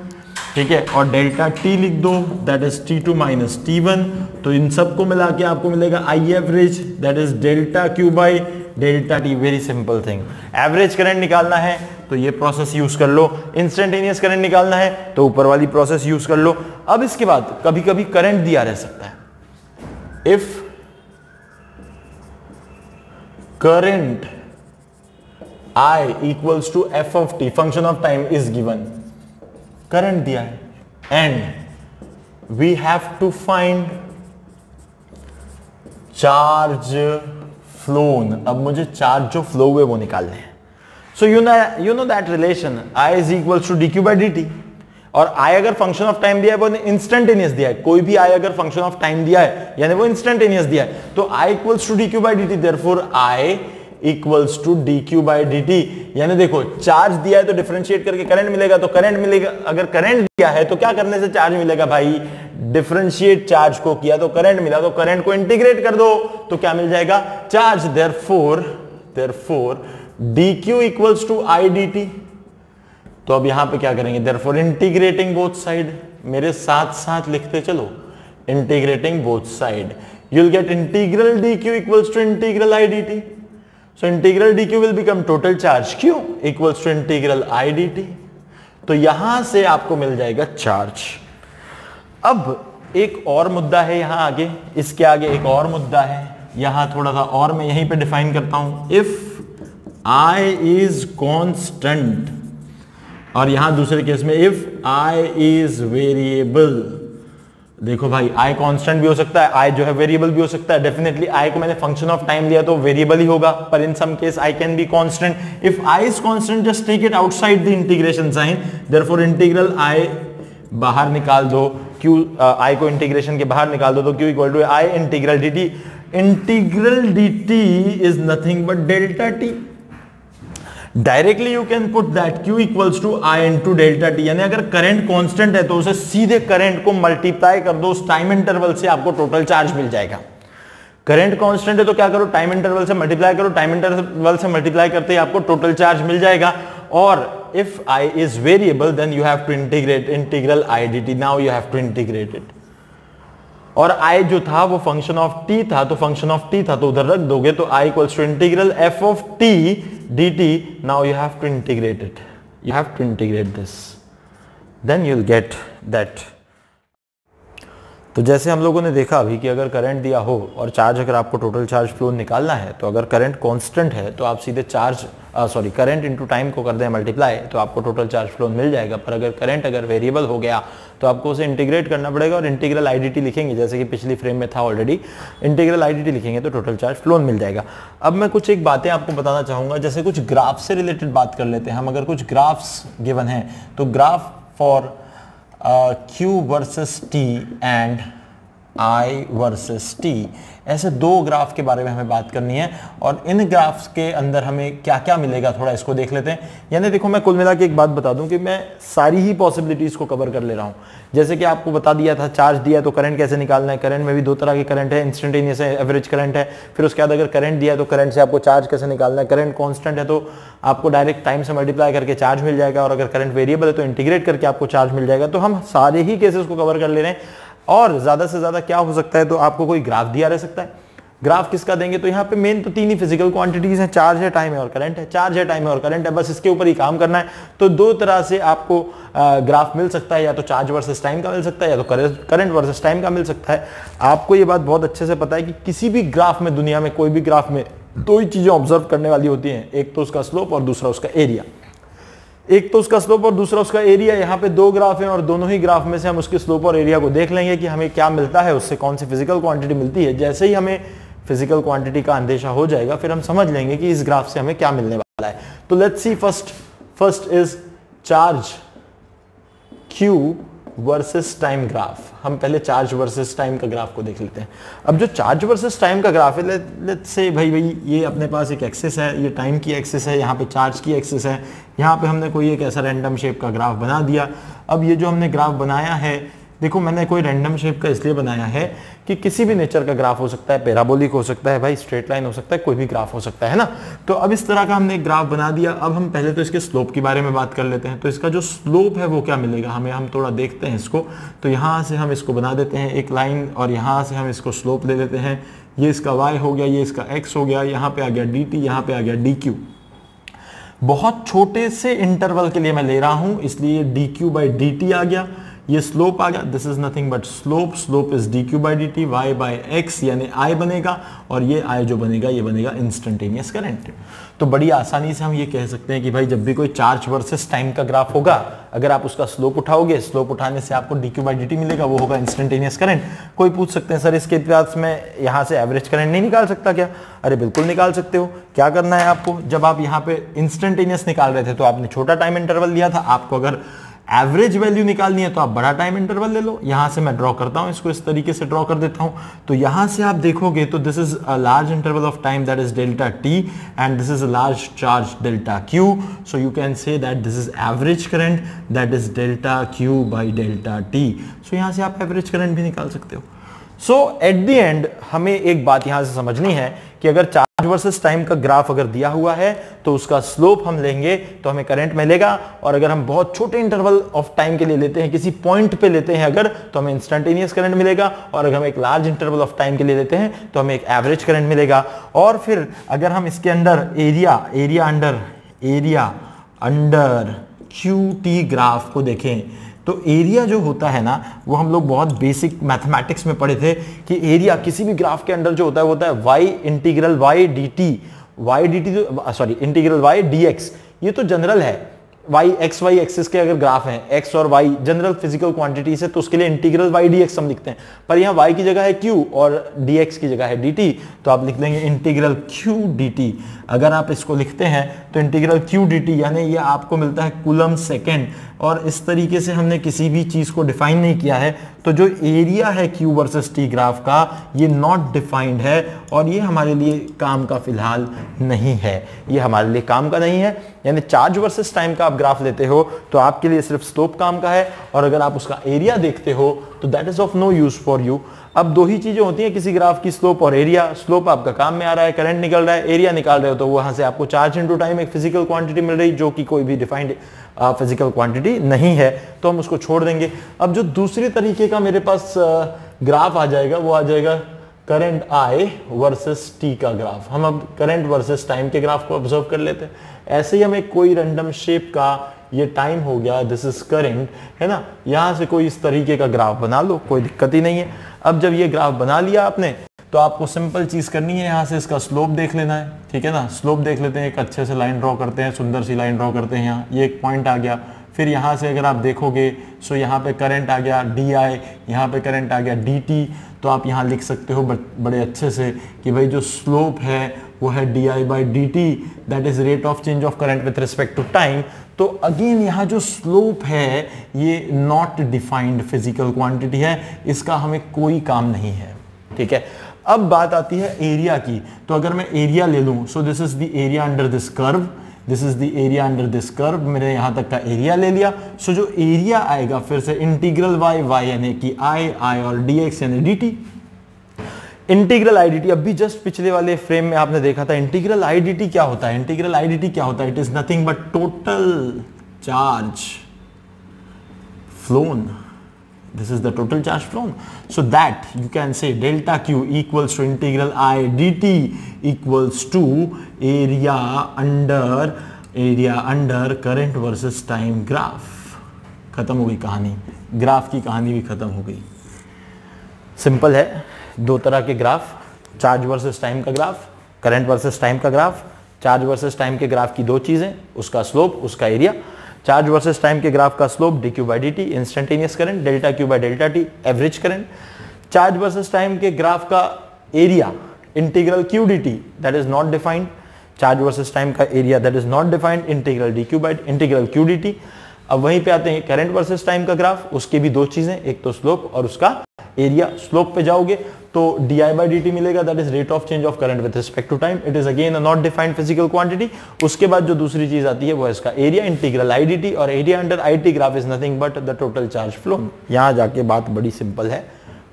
ठीक है? और डेल्टा टी लिख दो। That is t two minus t one तो इन सबको मिला के आपको मिलेगा I average that is delta q by delta t very simple thing average current निकालना है तो ये प्रोसेस यूज़ कर लो. इंस्टेंटेनियस करंट निकालना है तो ऊपर वाली प्रोसेस यूज़ कर लो. अब इसके बाद कभी कभी करंट दिया रह सकता है. If current i equals to f of t function of time is given current दिया है. And we have to find charge flown अब मुझे चार्ज जो फ्लो हुए वो निकालने हैं। So you know you know that relation i is equal to d q by d t और आई अगर फ़ंक्शन ऑफ़ टाइम दिया है, वो इंस्टेंटेनियस दिया है। कोई भी आई अगर फ़ंक्शन ऑफ़ टाइम दिया है, यानी वो इंस्टेंटेनियस दिया है। तो i equals to d q by d t therefore i equals to d q by d t यानी देखो चार्ज दिया है तो डिफरेंशिएट करके करंट मिलेगा तो करंट मिलेगा। अगर करंट दिया है तो क्या करने से चार्ज मिलेगा भाई? डिफरेंशिएट चार्ज को किया तो करंट मिला तो करंट को इंटीग्रेट कर दो तो क्या मिल जाएगा? Charge therefore therefore d q equals to i d t तो अब यहाँ पे क्या करेंगे? Therefore integrating both side मेरे साथ साथ लिखते चलो। Integrating both side you'll get integral d q equals to integral i d t So, integral dq will become total charge q equals to integral i dt. तो यहाँ से आपको मिल जाएगा चार्ज अब एक और मुद्दा है यहाँ आगे, इसके आगे एक और मुद्दा है, यहाँ थोड़ा सा और मैं यहीं पे डिफाइन करता हूँ। इफ़ आई इज़ कॉन्स्टेंट और यहाँ दूसरे केस में इफ़ आई इज़ वेरिएबल देखो भाई आई कांस्टेंट भी हो सकता है आई जो है वेरिएबल भी हो सकता है। डेफिनेटली आई को मैंने फ़ंक्शन ऑफ़ टाइम लिया तो वेरिएबल ही होगा, पर in some case i can be constant if i is constant just take it outside the integration sign therefore integral i बाहर निकाल दो। क्यू uh, को इंटीग्रेशन के बाहर निकाल दो तो q equal to i integral t integral t is nothing but delta t directly you can put that q equals to i into delta t यानी अगर करंट कांस्टेंट है तो उसे सीधे करंट को मल्टीप्लाई कर दो उस टाइम इंटरवल से आपको टोटल चार्ज मिल जाएगा। करंट कांस्टेंट है तो क्या करो? टाइम इंटरवल से मल्टीप्लाई करो। टाइम इंटरवल से मल्टीप्लाई करते ही आपको टोटल चार्ज मिल जाएगा। और if i is variable then you have to integrate integral i d t now you have to integrate it और आई जो था वो फ़ंक्शन ऑफ़ टी था तो फ़ंक्शन ऑफ़ टी था तो उधर रख दोगे तो i equals to integral f of t dt now you have to integrate it. You have to integrate this. Then you'll get that तो जैसे हम लोगों ने देखा अभी कि अगर करंट दिया हो और चार्ज अगर आपको टोटल चार्ज फ्लो निकालना है तो अगर करंट कांस्टेंट है तो आप सीधे charge sorry current into time को कर दें मल्टीप्लाई तो आपको टोटल चार्ज फ्लो मिल जाएगा। पर अगर करंट अगर वेरिएबल हो गया तो आपको उसे इंटीग्रेट करना पड़ेगा और इंटीग्रल आईडीटी लिखेंगे। जैसे कि पिछली फ्रेम में था ऑलरेडी इंटीग्रल आईडीटी लिखेंगे तो टोटल चार्ज फ्लोन मिल जाएगा। अब मैं कुछ एक बातें आपको बताना चाहूँगा। जैसे कुछ ग्राफ से रिलेटेड बात कर लेते हैं। हम अगर कुछ ग्राफ्स गिवन हैं तो graph for uh, q versus t and i versus t. ऐसे दो ग्राफ के बारे में हमें बात करनी है और इन ग्राफ्स के अंदर हमें क्या क्या मिलेगा थोड़ा इसको देख लेते हैं। यानी देखो, मैं कुल मिला के एक बात बता दूँ कि मैं सारी ही पॉसिबिलिटीज को कवर कर ले रहा हूँ। जैसे कि आपको बता दिया था चार्ज दिया तो करंट कैसे निकालना है? करंट में भी दो तरह के करंट है इंस्टेंटेनियस है एवरेज करंट है। फिर उसके बाद अगर करंट दिया तो करंट से आपको चार्ज कैसे निकालना है? करंट कॉन्स्टेंट है तो आपको डायरेक्ट टाइम से मल्टीप्लाई करके चार्ज मिल जाएगा और अगर करंट वेरिएबल है तो इंटीग्रेट करके आपको चार्ज मिल जाएगा। तो हम सारे ही केसेस को कवर कर ले रहे हैं। और ज़्यादा से ज़्यादा क्या हो सकता है तो आपको कोई ग्राफ दिया रह सकता है। ग्राफ किसका देंगे? तो यहाँ पे मेन तो तीन ही फ़िज़िकल क्वांटिटीज हैं, चार्ज है टाइम है और करंट है। चार्ज है टाइम है और करंट है, बस इसके ऊपर ही काम करना है। तो दो तरह से आपको ग्राफ मिल सकता है, या तो चार्ज वर्सेस टाइम का मिल सकता है, या तो करंट वर्सेस टाइम का मिल सकता है। आपको ये बात बहुत अच्छे से पता है कि किसी भी ग्राफ में, दुनिया में कोई भी ग्राफ में दो ही चीज़ें ऑब्ज़र्व करने वाली होती हैं। एक तो उसका स्लोप और दूसरा उसका एरिया एक तो उसका स्लोप और दूसरा उसका एरिया यहाँ पे दो ग्राफ हैं और दोनों ही ग्राफ में से हम उसके स्लोप और एरिया को देख लेंगे कि हमें क्या मिलता है, उससे कौन सी फ़िज़िकल क्वांटिटी मिलती है। जैसे ही हमें फ़िज़िकल क्वांटिटी का अंदेशा हो जाएगा, फिर हम समझ लेंगे कि इस ग्राफ से हमें क्या मिलने वाला है। तो let's see first first is charge q versus time graph हम पहले चार्ज वर्सेस टाइम का ग्राफ को देख लेते हैं। अब जो चार्ज वर्सेस टाइम का ग्राफ है लेट्स से भाई भाई, ये अपने पास एक एक्सेस है, ये टाइम की एक्सेस है, यहाँ पे चार्ज की एक्सेस है, यहाँ पे हमने कोई एक ऐसा रैंडम शेप का ग्राफ बना दिया। अब ये जो हमने ग्राफ बनाया है देखो, मैंने कोई रैंडम शेप का इसलिए बनाया है कि किसी भी नेचर का ग्राफ हो सकता है पैराबोलिक हो सकता है, भाई स्ट्रेट लाइन हो सकता है, कोई भी ग्राफ हो सकता है ना? तो अब इस तरह का हमने एक ग्राफ बना दिया। अब हम पहले तो इसके स्लोप के बारे में बात कर लेते हैं। तो इसका जो स्लोप है वो क्या मिलेगा? हमें, हम थोड़ा देखते हैं इसको। तो यहाँ से हम इसको बना देते हैं एक लाइन और यहाँ से हम इसको स्लोप ले लेते हैं। ये इसका वाई हो गया, ये इसका एक्स हो गया, यहाँ पे आ गया डी टी यहाँ पे आ गया डी क्यू बहुत छोटे से इंटरवल के लिए मैं ले रहा हूँ, इसलिए d q by d t आ गया। ये स्लोप आ गया। This is nothing but slope slope is d q by d t y by x यानी आई बनेगा और ये आई जो बनेगा, ये बनेगा इंस्टेंटेनियस करंट तो बड़ी आसानी से हम ये कह सकते हैं कि भाई जब भी कोई चार्ज वर्सेस टाइम का ग्राफ होगा, अगर आप उसका स्लोप उठाओगे स्लोप उठाने से आपको d q by d t मिलेगा, वो होगा इंस्टेंटेनियस करंट कोई पूछ सकते हैं, सर, इसके पास में यहाँ से एवरेज करंट नहीं निकाल सकता क्या? अरे, बिल्कुल निकाल सकते हो। क्या करना है आपको? जब आप यहाँ पे इंस्टेंटेनियस निकाल रहे थे तो आपने छोटा टाइम इंटरवल लिया था। आपको अगर एवरेज वैल्यू निकालनी है तो आप बड़ा टाइम इंटरवल ले लो। यहाँ से मैं ड्रॉ करता हूँ, इसको इस तरीके से ड्रॉ कर देता हूँ। तो यहाँ से आप देखोगे तो this is a large interval of time that is delta t and this is a large charge delta q so you can say that this is average current that is delta q by delta t so यहाँ से आप average current भी निकाल सकते हो। सो eight the and हमें एक बात यहाँ से समझनी है कि अगर चार्ज वर्सेस टाइम का ग्राफ अगर दिया हुआ है तो उसका स्लोप हम लेंगे तो हमें करंट मिलेगा। और अगर हम बहुत छोटे इंटरवल ऑफ़ टाइम के लिए लेते हैं, किसी पॉइंट पे लेते हैं अगर तो हमें इंस्टेंटेनियस करंट मिलेगा। और अगर हम एक लार्ज इंटरवल ऑफ़ टाइम के लिए लेते हैं तो हमें एक एवरेज करंट मिलेगा। और फिर अगर हम इसके अंदर area area under area under q t graph को देखें तो एरिया जो होता है ना, वो हम लोग बहुत बेसिक मैथमेटिक्स में पढ़े थे कि एरिया किसी भी ग्राफ के अंडर जो होता है, वो होता है y integral y d t y d t sorry integral y d x ये तो जनरल है। वाई एक्स वाई एक्सिस के अगर ग्राफ हैं एक्स और वाई जनरल फ़िज़िकल क्वांटिटी से तो उसके लिए इंटीग्रल वाई डी एक्स हम लिखते हैं। पर यहाँ वाई की जगह है क्यू और डी एक्स की जगह है डी टी तो आप लिख देंगे इंटीग्रल क्यू डी टी अगर आप इसको लिखते हैं तो इंटीग्रल क्यू डी टी यानी ये आपको मिलता है कुलम सेकेंड और इस तरीके से हमने किसी भी चीज़ को डिफाइन नहीं किया है। तो जो एरिया है क्यू वर्सेस टी ग्राफ का, ये नॉट डिफाइंड है। और ये हमारे लिए काम का फ़िलहाल नहीं है। ये हमारे लिए काम का नहीं है। यानी चार्ज वर्सेस टाइम का ग्राफ लेते हो तो आपके लिए सिर्फ़ स्लोप काम का है, और अगर आप उसका एरिया देखते हो तो that is of no use for you अब दो ही चीज़ें होती हैं किसी ग्राफ की स्लोप और एरिया स्लोप आपका काम में आ रहा है करंट निकल रहा है एरिया निकाल रहे हो तो वहाँ से आपको चार्ज इंटू टाइम एक फ़िज़िकल क्वांटिटी मिल रही, जो कि कोई भी डिफाइंड फ़िज़िकल क्वांटिटी नहीं है तो हम उसको छोड़ देंगे. अब जो दूसरे तरीके का मेरे पास ग्राफ आ जाएगा, वो आ जाएगा करंट आई वर्सेस टी का ग्राफ हम अब करंट वर्सेस टाइम के ग्राफ को ऑब्ज़र्व कर लेते हैं। ऐसे ही हमें कोई रैंडम शेप का ये टाइम हो गया दिस इज़ करंट है ना? यहाँ से कोई इस तरीके का ग्राफ बना लो, कोई दिक्कत ही नहीं है। अब जब ये ग्राफ बना लिया आपने तो आपको सिंपल चीज़ करनी है, यहाँ से इसका स्लोप देख लेना है, ठीक है ना? स्लोप देख लेते हैं, एक अच्छे से लाइन ड्रॉ करते हैं, सुंदर सी लाइन ड्रॉ करते हैं यहाँ। ये एक पॉइंट आ गया। फिर यहाँ से अगर आप देखोगे सो यहाँ पे करंट आ गया डी आई यहाँ पे करंट आ गया डी टी तो आप यहाँ लिख सकते हो बड़े अच्छे से कि भाई जो स्लोप है, वो है d i by d t that is rate of change of current with respect to time तो अगेन यहाँ जो स्लोप है, ये नॉट डिफाइंड फ़िज़िकल क्वांटिटी है, इसका हमें कोई काम नहीं है, ठीक है? अब बात आती है एरिया की तो अगर मैं एरिया ले लूँ so this is the area under this curve this is the area under this curve मैंने यहाँ तक का एरिया ले लिया। सो so, जो एरिया आएगा, फिर से इंटीग्रल वाई वाई यानी कि आई आई और डी एक्स यानी d t integral i d t अभी जस्ट पिछले वाले फ्रेम में आपने देखा था इंटीग्रल आईडीटी क्या होता है? इंटीग्रल आईडीटी क्या होता है? It is nothing but total charge flown this is the total charge flown so that you can say delta q equals to integral i dt equals to area under area under current versus time graph खत्म हो गई कहानी graph की कहानी भी खत्म हो गई सिंपल है दो तरह के ग्राफ चार्ज वर्सेस टाइम का ग्राफ करंट वर्सेस टाइम का ग्राफ चार्ज वर्सेस टाइम के ग्राफ की दो चीज़ें उसका स्लोप उसका एरिया चार्ज वर्सेस टाइम के ग्राफ का slope d q by d t instantaneous current delta q by delta t average current charge versus time के ग्राफ का area integral q d t that is not defined charge versus time का area that is not defined integral d q by integral q d t अब वहीं पे आते हैं current versus time का graph उसकी भी दो चीज़ें, एक तो स्लोप और उसका एरिया स्लोप पे जाओगे तो d i by d t मिलेगा that is rate of change of current with respect to time it is again not defined physical quantity उसके बाद जो दूसरी चीज़ आती है, वो इसका area integral i d t और area under i t graph is nothing but the total charge flow यहाँ जाके बात बड़ी सिंपल है,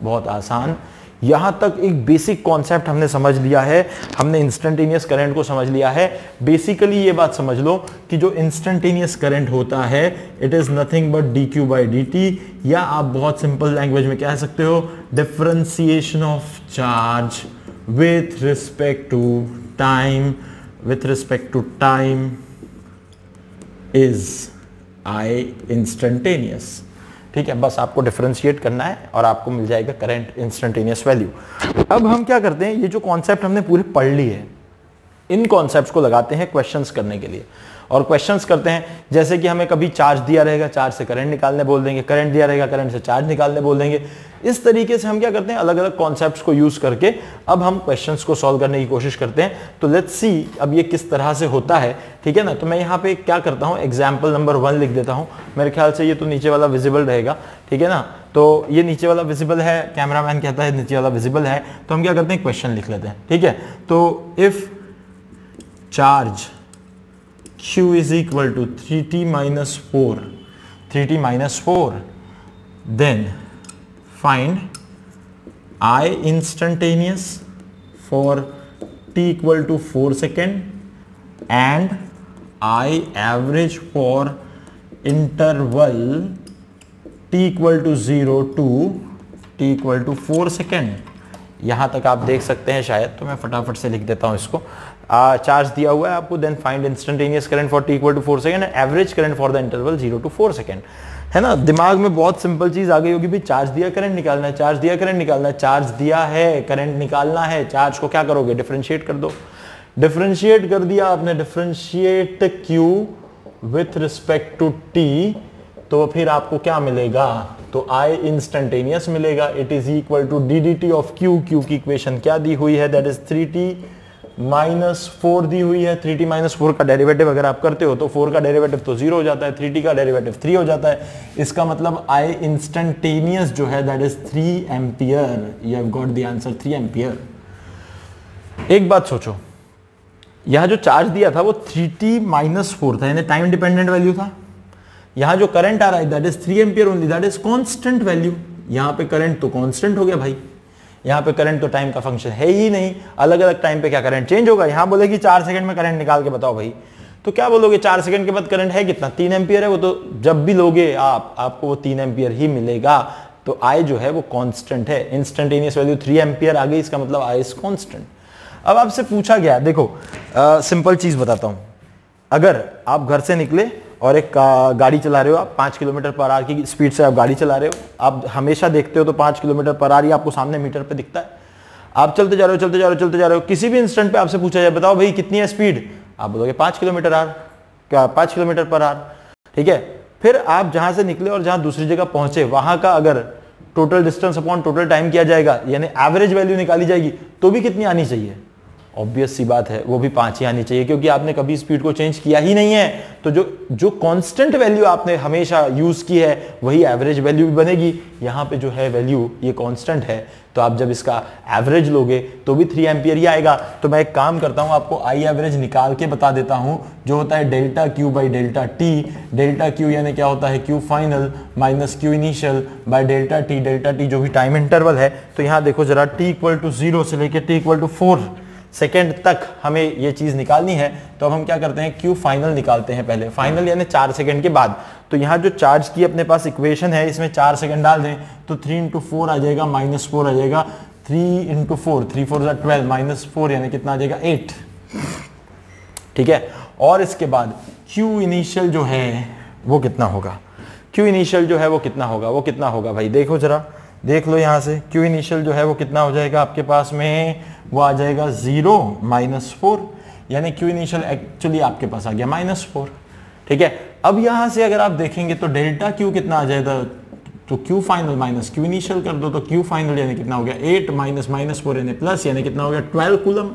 बहुत आसान। यहाँ तक एक बेसिक कॉन्सेप्ट हमने समझ लिया है, हमने इंस्टेंटेनियस करंट को समझ लिया है। बेसिकली ये बात समझ लो कि जो इंस्टेंटेनियस करंट होता है it is nothing but d q by d t या आप बहुत सिंपल लैंग्वेज में कह सकते हो differentiation of charge with respect to time with respect to time is i instantaneous ठीक है, बस आपको डिफ्रेंशिएट करना है और आपको मिल जाएगा करंट इंस्टेंटेनियस वैल्यू अब हम क्या करते हैं, ये जो कॉन्सेप्ट हमने पूरे पढ़ ली है, इन कॉन्सेप्ट को लगाते हैं क्वेश्चन करने के लिए। और क्वेश्चंस करते हैं। जैसे कि हमें कभी चार्ज दिया रहेगा चार्ज से करंट निकालने बोल देंगे। करंट दिया रहेगा करंट से चार्ज निकालने बोल देंगे। इस तरीके से हम क्या करते हैं? अलग अलग कॉन्सेप्ट को यूज़ करके अब हम क्वेश्चन को सॉल्व करने की कोशिश करते हैं। तो लेट्स सी अब ये किस तरह से होता है। ठीक है ना? तो मैं यहाँ पे क्या करता हूँ? एग्ज़ाम्पल नंबर वन लिख देता हूँ। मेरे ख्याल से ये तो नीचे वाला विजिबल रहेगा। ठीक है ना? तो ये नीचे वाला विजिबल है कैमरामैन कहता है नीचे वाला विजिबल है। तो हम क्या करते हैं? क्वेश्चन लिख लेते हैं। ठीक है? तो if charge q is equal to 3t minus 4 3t minus 4 then find i instantaneous for t equal to 4 second and i average for interval t equal to 0 to t equal to 4 second यहाँ तक आप देख सकते हैं शायद तो मैं फटाफट से लिख देता हूँ इसको चार्ज दिया हुआ है आपको then find instantaneous current for t equal to four second average current for the interval zero to four second है ना? दिमाग में बहुत सिंपल चीज़ आ गई होगी भी चार्ज दिया करंट निकालना है चार्ज दिया करंट निकालना है चार्ज दिया है करंट निकालना है चार्ज को क्या करोगे? डिफ्रेंशिएट कर दो। डिफ्रेंशिएट कर दिया आपने differentiate q with respect to t तो फिर आपको क्या मिलेगा? तो आई इंस्टेंटेनियस मिलेगा। It is equal to d d t of q q की इक्वेशन क्या दी हुई है? That is three t minus four दी हुई है, थ्री टी माइनस फोर का डेरिवेटिव अगर आप करते हो तो फोर का डेरिवेटिव तो ज़ीरो हो जाता है, थ्री टी का डेरिवेटिव थ्री हो जाता है। इसका मतलब आई इंस्टेंटेनियस जो है that is three ampere you have got the answer three ampere एक बात सोचो, यहाँ जो चार्ज दिया था वो थ्री टी माइनस फोर था, यानी टाइम डिपेंडेंट वैल्यू था। यहाँ जो करंट आ रहा है that is three ampere only that is constant value यहाँ पे करंट तो कॉन्स्टेंट हो गया भाई। यहाँ पे करंट तो टाइम का फ़ंक्शन है ही नहीं। अलग अलग टाइम पे क्या करंट चेंज होगा? यहाँ बोले कि चार सेकंड में करंट निकाल के बताओ भाई। तो क्या बोलोगे? चार सेकंड के बाद करंट है कितना? तीन एम्पियर है वो तो जब भी लोगे आप, आपको वो तीन एम्पियर ही मिलेगा। तो आई जो है वो कॉन्स्टेंट है। इंस्टेंटेनियस वैल्यू थ्री एम्पियर आ गई, इसका मतलब आई इज़ कांस्टेंट अब आपसे पूछा गया, देखो सिंपल चीज़ बताता हूँ। अगर आप घर से निकले और एक गाड़ी चला रहे हो आप, पाँच किलोमीटर पर आर की स्पीड से आप गाड़ी चला रहे हो। आप हमेशा देखते हो तो पाँच किलोमीटर पर आर ही आपको सामने मीटर पर दिखता है। आप चलते जा रहे हो, चलते जा रहे हो, चलते जा रहे हो, किसी भी इंस्टेंट पे आपसे पूछा जाए, बताओ भाई कितनी है स्पीड? आप बोलोगे पाँच किलोमीटर आर। क्या, पाँच किलोमीटर पर आर। ठीक है? फिर आप जहाँ से निकले और जहाँ दूसरी जगह पहुँचे, वहाँ का अगर total distance upon total time किया जाएगा, यानी एवरेज वैल्यू निकाली जाएगी तो भी कितनी आनी चाहिए? ऑब्वियस सी बात है, वो भी पाँच ही आनी चाहिए, क्योंकि आपने कभी स्पीड को चेंज किया ही नहीं है। तो जो जो कांस्टेंट वैल्यू आपने हमेशा यूज़ की है, वही एवरेज वैल्यू भी बनेगी। यहाँ पे जो है वैल्यू ये कांस्टेंट है। तो आप जब इसका एवरेज लोगे तो भी थ्री एम्पियर ही आएगा। तो मैं एक काम करता हूँ, आपको आई एवरेज निकाल के बता देता हूँ, जो होता है delta q by delta t delta q यानी क्या होता है q final minus q initial by delta t delta t जो भी टाइम इंटरवल है। तो यहाँ देखो जरा टी इक्वल टू ज़ीरो से लेकर t equal to four second तक हमें ये चीज़ निकालनी है तो अब हम क्या करते हैं क्यू फाइनल निकालते हैं पहले। फाइनल यानी चार सेकंड के बाद। तो यहाँ जो चार्ज की अपने पास इक्वेशन है, इसमें चार सेकंड डाल दें तो थ्री इंटू फोर आ जाएगा माइनस फोर आ जाएगा। Three into four three four twelve minus four यानी कितना आ जाएगा एट ठीक है? और इसके बाद क्यू इनिशियल जो है, वो कितना होगा? क्यू इनिशियल जो है, वो कितना होगा? वो कितना होगा भाई? देखो जरा। देख लो यहाँ से। क्यू इनिशियल जो है, वो कितना हो जाएगा आपके पास में? वो आ जाएगा ज़ीरो माइनस फोर, यानी क्यू इनिशियल एक्चुअली आपके पास आ गया माइनस फोर। ठीक है? अब यहाँ से अगर आप देखेंगे तो डेल्टा क्यू कितना आ जाएगा? तो q final minus q initial कर दो तो क्यू फाइनल यानी कितना हो गया? एट माइनस माइनस फोर यानी प्लस, यानी कितना हो गया? ट्वेल्व कुलम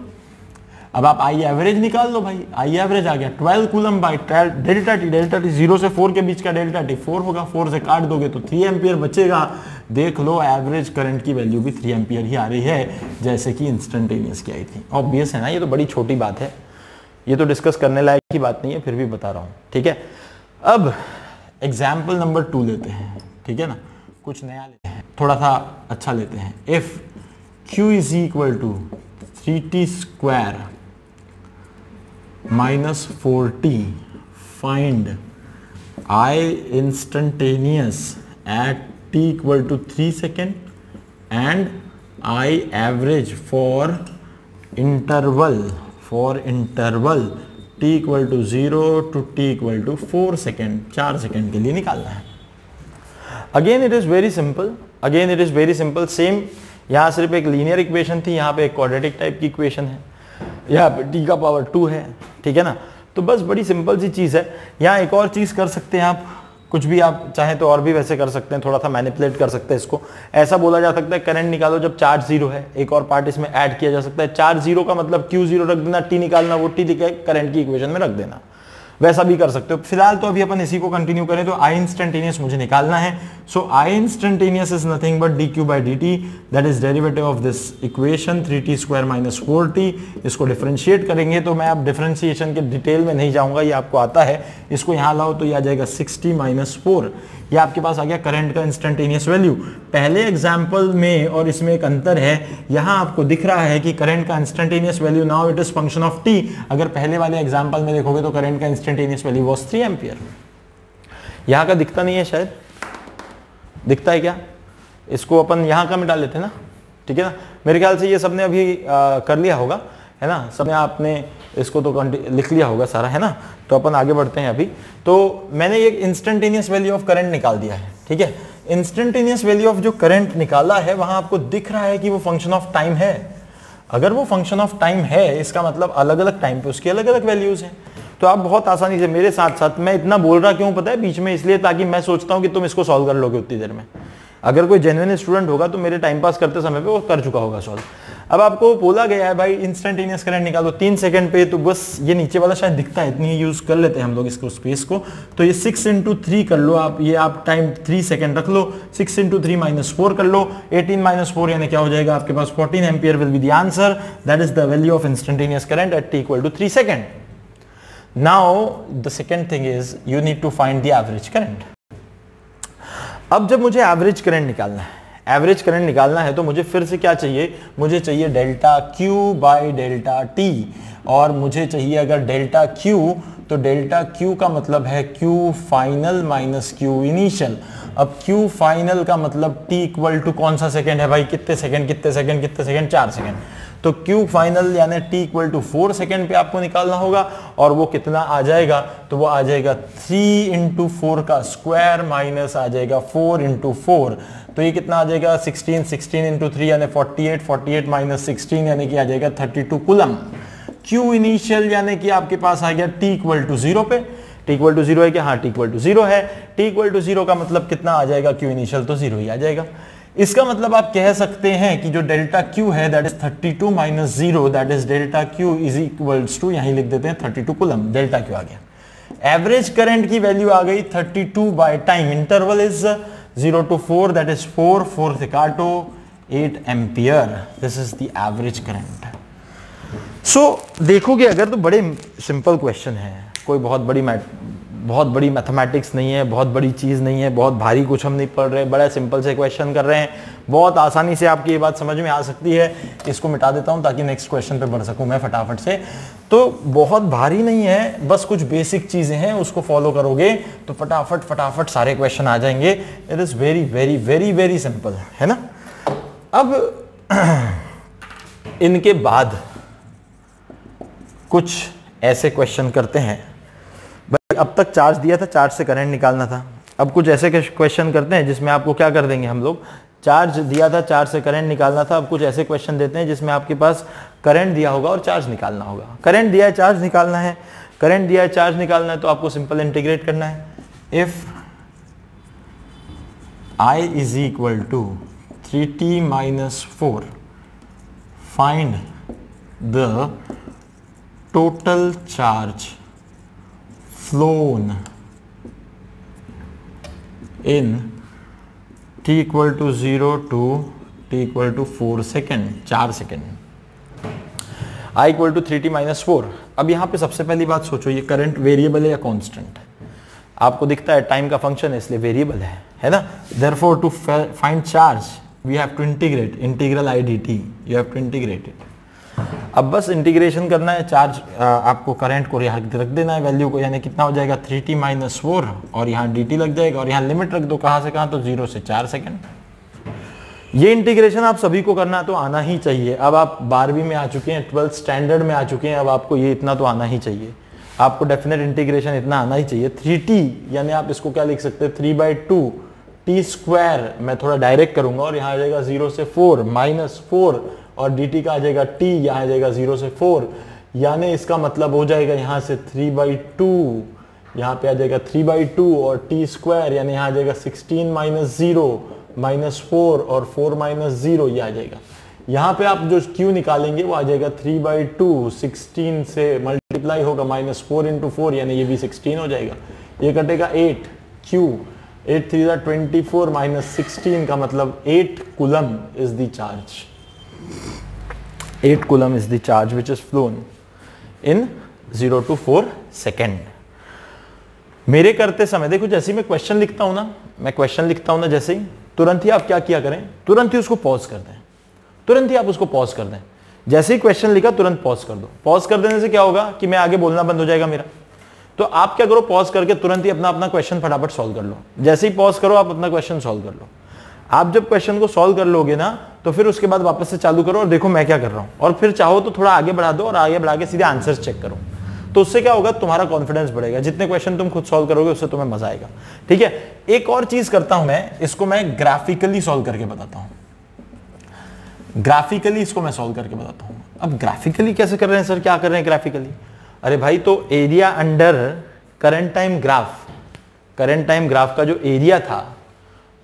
अब आप आई एवरेज निकाल लो भाई। आई एवरेज आ गया। 12 coulomb by delta t delta t zero से फोर के बीच का डेल्टा टी फोर होगा फोर से काट दोगे तो थ्री एम्पियर बचेगा। देख लो एवरेज करंट की वैल्यू भी थ्री एम्पियर ही आ रही है, जैसे कि इंस्टेंटेनियस की आई थी। ऑब्वियस है ना? ये तो बड़ी छोटी बात है। ये तो डिस्कस करने लायक की बात नहीं है, फिर भी बता रहा हूँ। ठीक है? अब एग्ज़ाम्पल नंबर टू लेते हैं। ठीक है ना? कुछ नया लेते हैं। थोड़ा सा अच्छा लेते हैं। If q is equal to three t square minus four t find i instantaneous at t equal to three second and i average for interval for interval t equal to zero to t equal to four second चार सेकेंड के लिए निकालना है। Again it is very simple again it is very simple same यहाँ सिर्फ़ एक linear equation थी, यहाँ पे एक क्वाड्रेटिक टाइप की इक्वेशन है। यहाँ पे टी का पावर टू है, ठीक है ना? तो बस बड़ी सिंपल सी चीज़ है। यहाँ एक और चीज़ कर सकते हैं आप। कुछ भी आप चाहें तो और भी वैसे कर सकते हैं, थोड़ा सा मैनिपुलेट कर सकते हैं इसको। ऐसा बोला जा सकता है करंट निकालो जब चार्ज ज़ीरो है। एक और पार्ट इसमें ऐड किया जा सकता है। चार्ज ज़ीरो का मतलब क्यू ज़ीरो रख देना टी निकालना, वो टी लिखे करंट की इक्वेशन में रख देना। वैसा भी कर सकते हो। फ़िलहाल तो अभी अपन इसी को कंटिन्यू करें तो आई इंस्टेंटेनियस मुझे निकालना है। So i instantaneous is nothing but d q by d t that is derivative of this equation three t square minus four t इसको डिफ्रेंशिएट करेंगे तो मैं अब डिफ्रेंशिएशन के डिटेल में नहीं जाऊँगा, ये आपको आता है। इसको यहाँ लाओ तो ये आ जाएगा सिक्सटी माइनस फोर ये आपके पास आ गया करंट का इंस्टेंटेनियस वैल्यू पहले एग्ज़ाम्पल में और इसमें एक अंतर है। यहाँ आपको दिख रहा है कि करंट का instantaneous value now it is function of T अगर पहले वाले एग्ज़ाम्पल में देखोगे तो करंट का instantaneous value was three ampere यहाँ का दिखता नहीं है शायद। दिखता है क्या? इसको अपन यहाँ का मिटा लेते हैं ना? ठीक है ना? मेरे ख्याल से ये सबने अभी आ, कर लिया होगा है ना? सबने आपने इसको तो लिख लिया होगा सारा है ना? तो अपन आगे बढ़ते हैं अभी। तो मैंने एक इंस्टेंटेनियस वैल्यू ऑफ़ करंट निकाल दिया है ठीक है? इंस्टेंटेनियस वैल्यू ऑफ़ जो करंट निकाला है वहाँ आपको दिख रहा है कि वो फ़ंक्शन ऑफ़ टाइम है। अगर वो फ़ंक्शन ऑफ़ टाइम है इसका मतलब अलग अलग टाइम पे उसकी अलग अलग वैल्यूज़ हैं। तो आप बहुत आसानी से मेरे साथ साथ, मैं इतना बोल रहा क्यों पता है बीच में इसलिए ताकि मैं सोचता हूँ कि तुम इसको सॉल्व कर लोगे उतनी देर में। अगर कोई जेन्युइन स्टूडेंट होगा तो मेरे टाइम पास करते समय पे वो कर चुका होगा सॉल्व अब आपको बोला गया है, भाई इंस्टेंटेनियस करंट निकालो, तीन सेकंड पे तो बस ये नीचे वाला शायद दिखता है, इतनी यूज़ कर लेते हैं हम लोग इसको स्पेस को। तो ये सिक्स इंटू थ्री कर लो आप, ये आप टाइम थ्री सेकंड रख लो six into three minus four कर लो एटीन माइनस फोर यानी क्या हो जाएगा आपके पास fourteen ampere will be the answer that is the value of instantaneous current at T equal to three second now the second thing is you need to find the average current अब जब मुझे average current निकालना है average current निकालना है तो मुझे फिर से क्या चाहिए? मुझे चाहिए delta Q by delta T और मुझे चाहिए अगर डेल्टा क्यू तो डेल्टा क्यू का मतलब है Q final minus Q initial अब क्यू फाइनल का मतलब टी इक्वल टू कौन सा सेकंड है भाई? कितने सेकंड कितने सेकंड कितने सेकंड चार सेकंड तो Q फाइनल यानी T equal to four second पे आपको निकालना होगा और वो कितना आ जाएगा? तो वो आ जाएगा थ्री इंटू फोर का स्क्वायर माइनस आ जाएगा फोर इंटू फोर तो ये कितना आ जाएगा? 16 16 इंटू थ्री यानी 48 48 माइनस सिक्सटीन यानी कि आ जाएगा 32 कुलम क्यू इनिशियल यानी कि आपके पास आ गया टी इक्वल टू ज़ीरो पे। टी इक्वल टू ज़ीरो है क्या हाँ टी इक्वल टू ज़ीरो है। टी इक्वल टू ज़ीरो का मतलब कितना आ जाएगा? क्यू इनिशियल तो ज़ीरो ही आ जाएगा। इसका मतलब आप कह सकते हैं कि जो डेल्टा क्यू है that is 32 two minus zero that is delta Q is equals to यहीं लिख देते हैं 32 कुलम डेल्टा क्यू आ गया। एवरेज करंट की वैल्यू आ गई 32 two by time interval is zero to four that is four four से काटो eight ampere this is the average current so देखोगे, अगर तो बड़े सिंपल क्वेश्चन है, कोई बहुत बड़ी बहुत बड़ी मैथमेटिक्स नहीं है, बहुत बड़ी चीज़ नहीं है, बहुत भारी कुछ हम नहीं पढ़ रहे, बड़ा सिंपल से क्वेश्चन कर रहे हैं। बहुत आसानी से आपकी ये बात समझ में आ सकती है। इसको मिटा देता हूँ ताकि नेक्स्ट क्वेश्चन पे बढ़ सकूँ मैं फटाफट से। तो बहुत भारी नहीं है, बस कुछ बेसिक चीज़ें हैं, उसको फॉलो करोगे तो फटाफट फटाफट सारे क्वेश्चन आ जाएँगे। It is very very very very simple है ना? अब इनके बाद कुछ ऐसे क्वेश्चन करते हैं। अब तक चार्ज दिया था चार्ज से करंट निकालना था। अब कुछ ऐसे क्वेश्चन करते हैं जिसमें आपको क्या कर देंगे हम लोग? चार्ज दिया था चार्ज से करंट निकालना था, अब कुछ ऐसे क्वेश्चन देते हैं जिसमें आपके पास करंट दिया होगा और चार्ज निकालना होगा। करंट दिया है चार्ज निकालना है। करंट दिया है चार्ज निकालना है तो आपको सिंपल इंटीग्रेट करना है। If I is equal to three T minus four find the total charge flown in t equal to 0 to t equal to 4 second चार सेकेंड i equal to three T minus four अब यहाँ पे सबसे पहली बात सोचो, ये करंट वेरिएबल है या कांस्टेंट आपको दिखता है टाइम का फ़ंक्शन है, इसलिए वेरिएबल है है ना? Therefore to find charge we have to integrate integral I D T you have to integrate it अब बस इंटीग्रेशन करना है चार्ज आपको करंट को यहाँ रख देना है वैल्यू को, यानी कितना हो जाएगा? थ्री टी माइनस फोर और यहाँ डी लग जाएगा और यहाँ लिमिट रख दो, कहाँ से कहाँ? तो ज़ीरो से चार सेकेंड ये इंटीग्रेशन आप सभी को करना तो आना ही चाहिए। अब आप बारहवीं में आ चुके हैं ट्वेल्थ स्टैंडर्ड में आ चुके हैं, अब आपको ये इतना तो आना ही चाहिए। आपको डेफिनेट इंटीग्रेशन इतना आना ही चाहिए। थ्री टी यानी आप इसको क्या लिख सकते हैं? Three by two T square मैं थोड़ा डायरेक्ट करूँगा और यहाँ आ जाएगा ज़ीरो से फोर माइनस फोर और टी का आ जाएगा टी यहाँ आ जाएगा ज़ीरो से फोर यानी इसका मतलब हो जाएगा यहाँ से थ्री बाई टू यहाँ पे आ जाएगा थ्री बाई टू और टी स्क्वायर यानी यहाँ आ जाएगा sixteen minus zero minus four और फोर माइनस ज़ीरो ये आ जाएगा. यहाँ पे आप जो क्यू निकालेंगे, वो आ जाएगा थ्री बाई टू सिक्सटीन से मल्टीप्लाई होगा माइनस फोर इंटू फोर यानी ये भी सिक्सटीन हो जाएगा. ये कटेगा eight Q eight three twenty four minus sixteen का मतलब eight coulomb is the charge 8 coulomb is the charge which is flown in 0 to 4 second. मेरे करते समय, देखो जैसे ही मैं क्वेश्चन लिखता हूँ ना, मैं क्वेश्चन लिखता हूँ ना जैसे ही, तुरंत ही आप क्या किया करें? तुरंत ही उसको पॉज कर दें। तुरंत ही आप उसको पॉज कर दें। जैसे ही क्वेश्चन लिखा, तुरंत पॉज कर दो। पॉज कर देने से क्या होगा कि मैं आगे बोलना बंद हो जाएगा मेरा। तो आप क्या करो पॉज करके तुरंत ही अपना अपना क्वेश्चन फटाफट सॉल्व कर लो। जैसे ही पॉज करो, आप अपना क्वेश्चन सॉल्व कर लो। आप जब क्वेश्चन को सॉल्व कर लोगे ना तो फिर उसके बाद वापस से चालू करो और देखो मैं क्या कर रहा हूँ। और फिर चाहो तो थोड़ा आगे बढ़ा दो और आगे बढ़ा के सीधे आंसर चेक करो। तो उससे क्या होगा, तुम्हारा कॉन्फिडेंस बढ़ेगा। जितने क्वेश्चन तुम खुद सॉल्व करोगे, उससे तुम्हें मज़ा आएगा। ठीक है? एक और चीज़ करता हूँ मैं, इसको मैं ग्राफिकली सॉल्व करके बताता हूँ। ग्राफिकली इसको मैं सॉल्व करके बताता हूँ। अब ग्राफिकली कैसे कर रहे हैं सर क्या कर रहे हैं ग्राफिकली अरे भाई तो area under current time graph current time graph का जो एरिया था,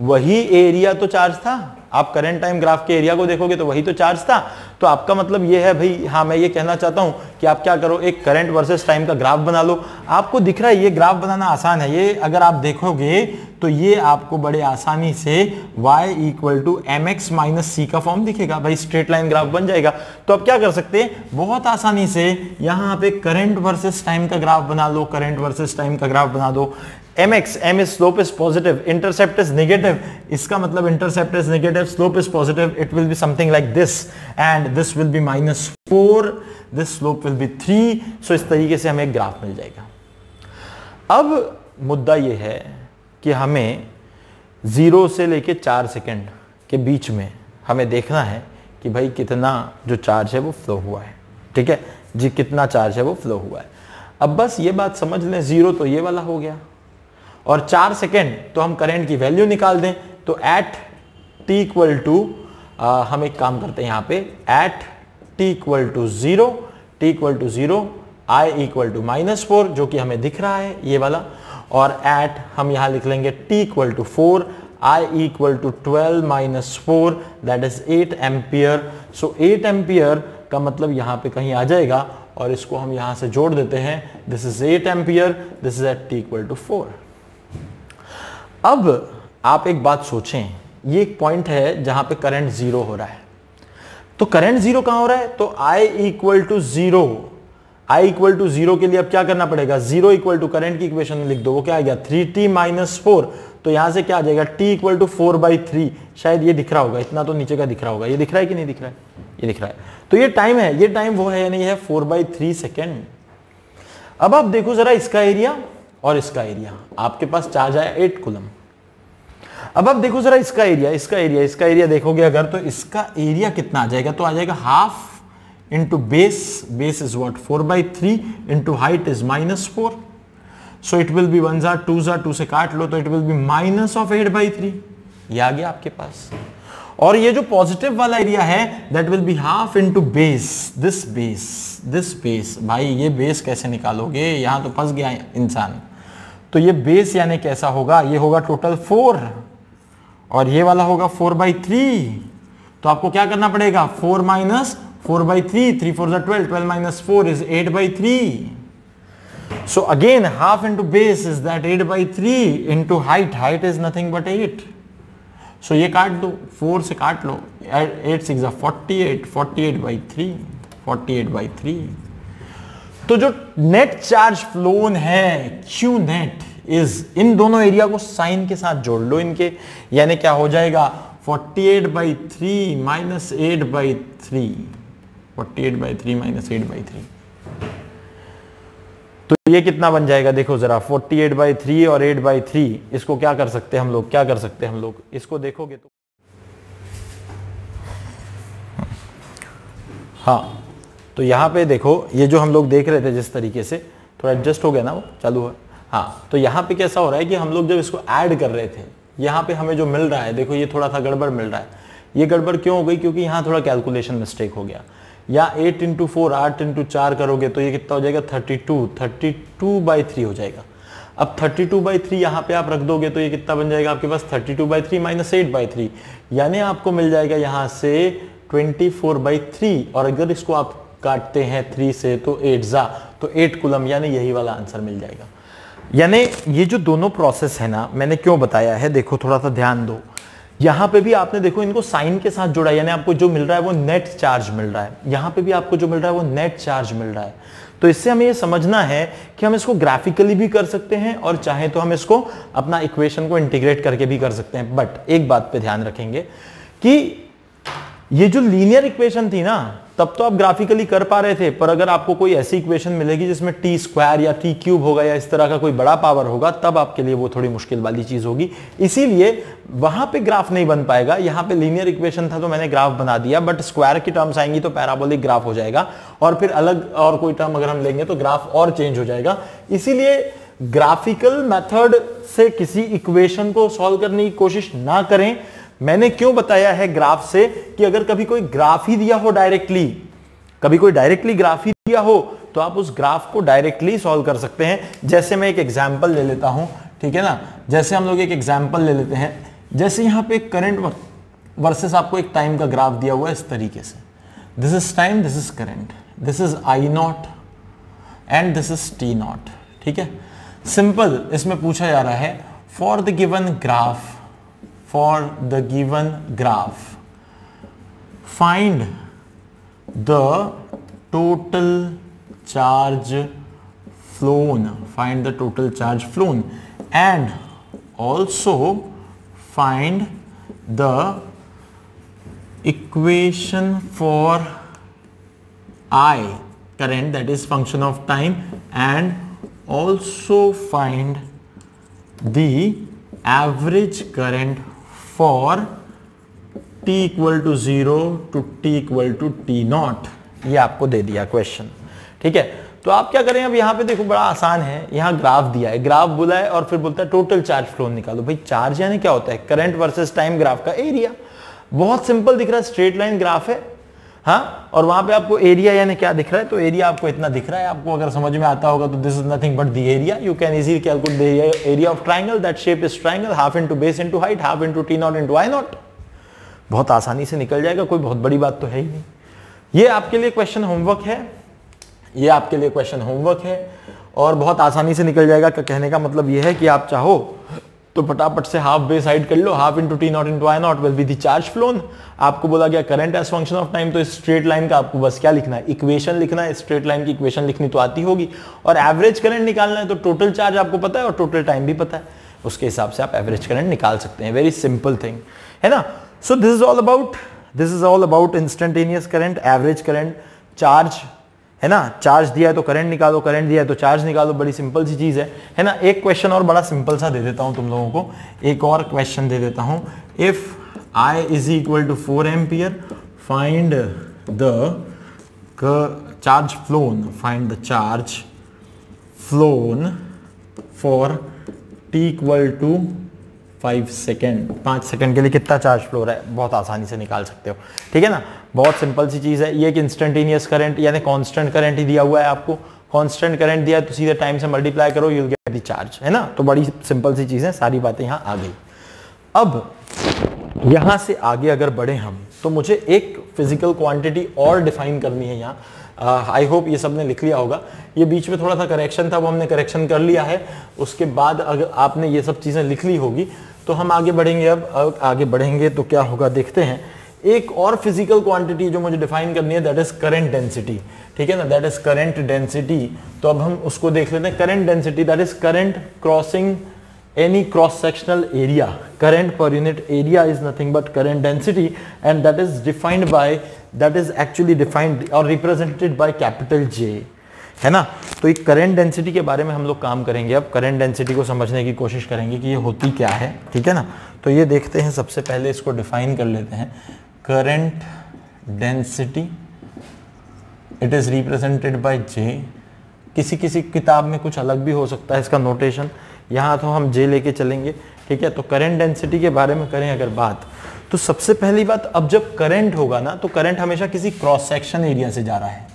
वही एरिया तो चार्ज था। आप करंट टाइम ग्राफ के एरिया को देखोगे तो वही तो चार्ज था। तो आपका मतलब ये है भाई हाँ मैं ये कहना चाहता हूँ कि आप क्या करो, एक करंट वर्सेस टाइम का ग्राफ बना लो। आपको दिख रहा है ये ग्राफ बनाना आसान है। ये अगर आप देखोगे तो ये आपको बड़े आसानी से y equal to M X minus C का फॉर्म दिखेगा। भाई स्ट्रेट लाइन ग्राफ बन जाएगा। तो अब क्या कर सकते हैं, बहुत आसानी से यहाँ पे करंट वर्सेस टाइम का ग्राफ बना लो करंट वर्सेस टाइम का ग्राफ बना दो। mx, m is slope is positive, intercept is negative इसका मतलब intercept is negative, slope is positive, it will be something like this and this will be minus 4 this slope will be 3 so इस तरीके से हमें graph मिल जाएगा। अब मुद्दा ये है कि हमें ज़ीरो से लेके चार सेकंड के बीच में हमें देखना है कि भाई कितना जो चार्ज है वो फ्लो हुआ है। ठीक है? जी, कितना चार्ज है वो फ्लो हुआ है। अब बस ये बात समझ लें ज़ीरो तो ये वाला हो गया। और चार सेकेंड तो हम करंट की वैल्यू निकाल दें तो एट टी इक्वल टू हम एक काम करते हैं यहाँ पे at T equal to zero T equal to zero I equal to minus four जो कि हमें दिख रहा है, ये वाला, और एट हम यहाँ लिख लेंगे T equal to four I equal to twelve minus four that is eight ampere so eight ampere का मतलब यहाँ पे कहीं आ जाएगा, और इसको हम यहाँ से जोड़ देते हैं this is eight ampere this is at T equal to four अब आप एक बात सोचें ये एक पॉइंट है जहाँ पे करंट ज़ीरो हो रहा है। तो करंट ज़ीरो कहाँ हो रहा है? तो I equal to zero I equal to zero के लिए अब क्या करना पड़ेगा? ज़ीरो इक्वल टू करंट की इक्वेशन में लिख दो, वो क्या आ गया? थ्री टी माइनस फोर तो यहाँ से क्या आ जाएगा? T equal to four by three शायद ये दिख रहा होगा, इतना तो नीचे का दिख रहा होगा। ये दिख रहा है कि नहीं दिख रहा है? ये दिख रहा है। तो ये टाइम है, ये टाइम वो है या नहीं है फोर बाई थ्री सेकेंड अब आप देखो जरा इसका एरिया और इसका एरिया आपके पास चार्ज आया एट कुलम अब आप देखो जरा इसका एरिया इसका एरिया इसका एरिया देखोगे अगर तो इसका एरिया कितना आ जाएगा? तो आ जाएगा half into base base is what four by three into height is minus four so it will be one jar two जार टू से काट लो तो it will be minus of eight by three ये आ गया आपके पास। और ये जो पॉजिटिव वाला एरिया है that will be half into base this base this base भाई, ये बेस कैसे निकालोगे? यहाँ तो फंस गया इंसान। तो ये बेस यानी कैसा होगा? ये होगा टोटल फोर और ये वाला होगा फोर बाई थ्री। तो आपको क्या करना पड़ेगा? Four minus four by three three four twelve twelve minus four is eight by three. So again half into base is that eight by three into height height is nothing but eight so ये काट दो four से काट लो। Eight six forty eight forty eight by three forty eight by three तो जो net charge phloem है Q net is इन दोनों एरिया को साइन के साथ जोड़ लो इनके। यानी क्या हो जाएगा? 48 eight by three minus eight by three forty eight by three minus eight by three तो ये कितना बन जाएगा? देखो जरा 48 एट बाई थ्री और 8 बाई थ्री इसको क्या कर सकते हैं हम लोग? क्या कर सकते हैं हम लोग? इसको देखोगे तो हाँ तो यहाँ पे देखो, ये जो हम लोग देख रहे थे जिस तरीके से, थोड़ा एडजस्ट हो गया ना वो? चालू हुआ। हाँ तो यहाँ पे कैसा हो रहा है कि हम लोग जब इसको ऐड कर रहे थे, यहाँ पे हमें जो मिल रहा है, देखो ये थोड़ा सा गड़बड़ मिल रहा है। ये गड़बड़ क्यों हो गई? क्योंकि यहाँ थोड़ा कैलकुलेशन मिस्टेक हो गया। या एट इंटू फोर आठ इंटू चार करोगे तो ये कितना हो जाएगा? Thirty two thirty two by three हो जाएगा। अब थर्टी टू बाई थ्री यहाँ पे आप रख दोगे तो ये कितना बन जाएगा आपके पास? Thirty two by three minus eight by three यानी आपको मिल जाएगा यहाँ से ट्वेंटी फोर बाई थ्री और अगर इसको आप काटते हैं थ्री से तो एट जा। तो एट कुलम यानी यही वाला आंसर मिल जाएगा। यानी ये जो दोनों प्रोसेस है ना, मैंने क्यों बताया है? देखो, थोड़ा सा ध्यान दो। यहाँ पे भी आपने देखो, इनको साइन के साथ जोड़ा यानी आपको जो मिल रहा है वो नेट चार्ज मिल रहा है। यहाँ पे भी आपको जो मिल रहा है वो नेट चार्ज मिल रहा है। तो इससे हमें ये समझना है कि हम इसको ग्राफिकली भी कर सकते हैं और चाहे तो हम इसको अपना इक्वेशन को इंटीग्रेट करके भी कर सकते हैं। बट एक बात पे ध्यान रखेंगे कि ये जो लीनियर इक्वेशन थी ना तब तो आप ग्राफिकली कर पा रहे थे, पर अगर आपको कोई ऐसी इक्वेशन मिलेगी जिसमें टी स्क्वायर या टी क्यूब होगा या इस तरह का कोई बड़ा पावर होगा, तब आपके लिए वो थोड़ी मुश्किल वाली चीज़ होगी। इसीलिए वहाँ पे ग्राफ नहीं बन पाएगा। यहाँ पे लीनियर इक्वेशन था तो मैंने ग्राफ बना दिया बट स्क्वायर की टर्म्स आएँगी तो पैराबोलिक ग्राफ हो जाएगा। और फिर अलग और कोई टर्म अगर हम लेंगे तो ग्राफ और चेंज हो जाएगा। इसीलिए ग्राफिकल मेथड से किसी इक्वेशन को सॉल्व करने की कोशिश ना करें। मैंने क्यों बताया है ग्राफ से कि अगर कभी कोई ग्राफ ही दिया हो डायरेक्टली कभी कोई डायरेक्टली ग्राफ ही दिया हो तो आप उस ग्राफ को डायरेक्टली सॉल्व कर सकते हैं। जैसे मैं एक एग्ज़ाम्पल ले लेता हूँ, ठीक है ना? जैसे हम लोग एक एग्ज़ाम्पल ले लेते हैं। जैसे यहाँ पे करंट वर्सेस आपको एक टाइम का ग्राफ दिया हुआ है इस तरीके से। This is time this is current this is I naught and this is T naught ठीक है? सिंपल इसमें पूछा जा रहा है for the given graph for the given graph. Find the total charge flown. Find the total charge flown. And also find the equation for i current that is function of time and also find the average current for t equal to zero to t equal to T naught ये आपको दे दिया question ठीक है? तो आप क्या करें? अब यहाँ पे देखो, बड़ा आसान है। यहाँ ग्राफ दिया है। ग्राफ बोला है और फिर बोलता है टोटल चार्ज फ्लो निकालो। भाई चार्ज यानी क्या होता है? करंट वर्सेस टाइम ग्राफ का एरिया बहुत सिंपल दिख रहा है स्ट्रेट लाइन ग्राफ है। हाँ? और वहाँ पे आपको एरिया यानी क्या दिख रहा है? तो एरिया आपको इतना दिख रहा है। आपको अगर समझ में आता होगा तो this is nothing but the area you can easily calculate the area of triangle that shape is triangle half into base into height half into T naught into I naught बहुत आसानी से निकल जाएगा, कोई बहुत बड़ी बात तो है ही नहीं। ये आपके लिए क्वेश्चन होमवर्क है। ये आपके लिए क्वेश्चन होमवर्क है। और बहुत आसानी से निकल जाएगा। कहने का मतलब ये है कि आप चाहो तो फटाफट से हाफ़ बे साइड कर लो half into T naught into I naught will be the charge flown आपको बोला गया current as function of time तो स्ट्रेट लाइन का आपको बस क्या लिखना है? इक्वेशन लिखना है। स्ट्रेट लाइन की इक्वेशन लिखनी तो आती होगी। और एवरेज करंट निकालना है तो टोटल चार्ज आपको पता है और टोटल टाइम भी पता है। उसके हिसाब से आप एवरेज करंट निकाल सकते हैं। वेरी सिंपल थिंग है ना? So this is all about this is all about instantaneous current average current charge है ना? चार्ज दिया है तो करंट निकालो करंट दिया है तो चार्ज निकालो, बड़ी सिंपल सी चीज़ है। है ना? एक क्वेश्चन और बड़ा सिंपल सा दे देता हूँ तुम लोगों को। एक और क्वेश्चन दे देता हूँ। If I is equal to four ampere find the charge flown find the charge flown for T equal to five second पाँच सेकेंड के लिए कितना चार्ज फ्लो रहा है? बहुत आसानी से निकाल सकते हो। ठीक है ना? बहुत सिंपल सी चीज़ है। ये कि इंस्टेंटेनियस करंट यानी कांस्टेंट करंट ही दिया हुआ है आपको। कांस्टेंट करंट दिया है तो सीधे टाइम से मल्टीप्लाई करो यूल गेट दी चार्ज है ना? तो बड़ी सिंपल सी चीज़ है, सारी बातें यहाँ आ गई। अब, यहाँ से आगे अगर बढ़े हम तो मुझे एक फ़िज़िकल क्वांटिटी और डिफाइन करनी है यहाँ। आई होप ये सबने लिख लिया होगा। ये बीच में थोड़ा सा करेक्शन था, वो हमने करेक्शन कर लिया है। उसके बाद अगर आपने ये सब चीज़ें लिख ली होगी तो हम आगे बढ़ेंगे। अब आगे बढ़ेंगे तो क्या होगा, देखते हैं। एक और फ़िज़िकल क्वांटिटी जो मुझे डिफाइन करनी है दैट इज़ करंट डेंसिटी ठीक है ना? दैट इज़ करंट डेंसिटी तो अब हम उसको देख लेते हैं. Current density that is current crossing any cross sectional area current per unit area is nothing but current density and that is defined by that is actually defined और represented by capital J है ना? तो एक current density के बारे में हम लोग काम करेंगे अब. करंट डेंसिटी को समझने की कोशिश करेंगे कि ये होती क्या है. ठीक है ना? तो ये देखते हैं, सबसे पहले इसको डिफाइन कर लेते हैं. Current density it is represented by J किसी किसी किताब में कुछ अलग भी हो सकता है इसका नोटेशन यहाँ तो हम जे लेके चलेंगे, ठीक है? तो करंट डेंसिटी के बारे में करें अगर बात। तो सबसे पहली बात, अब जब करंट होगा ना तो करंट हमेशा किसी क्रॉस सेक्शन एरिया से जा रहा है।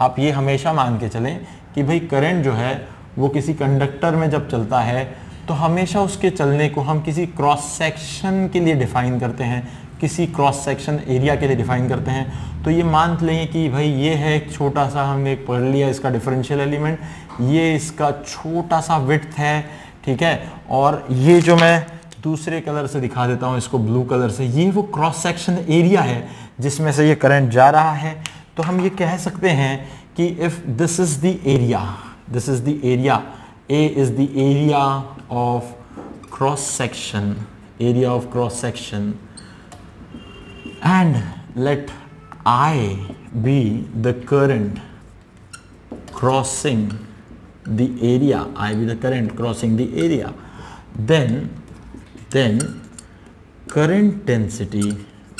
आप ये हमेशा मान के चलें कि भाई करंट जो है, वो किसी कंडक्टर में जब चलता है तो हमेशा उसके चलने को हम किसी क्रॉस सेक्शन के लिए डिफाइन करते हैं। किसी क्रॉस सेक्शन एरिया के लिए डिफाइन करते हैं। तो ये मान लेंगे कि भाई ये है एक छोटा सा हमने पढ़ लिया इसका डिफरेंशियल एलिमेंट ये इसका छोटा सा विथ है, ठीक है? और ये जो मैं दूसरे कलर से दिखा देता हूँ, इसको ब्लू कलर से, ये वो क्रॉस सेक्शन एरिया है जिसमें से ये करंट जा रहा है। तो हम ये कह सकते हैं कि if this is the area this is the area A is the area of cross section area of cross section and let I be the current crossing the area I be the current crossing the area then then current density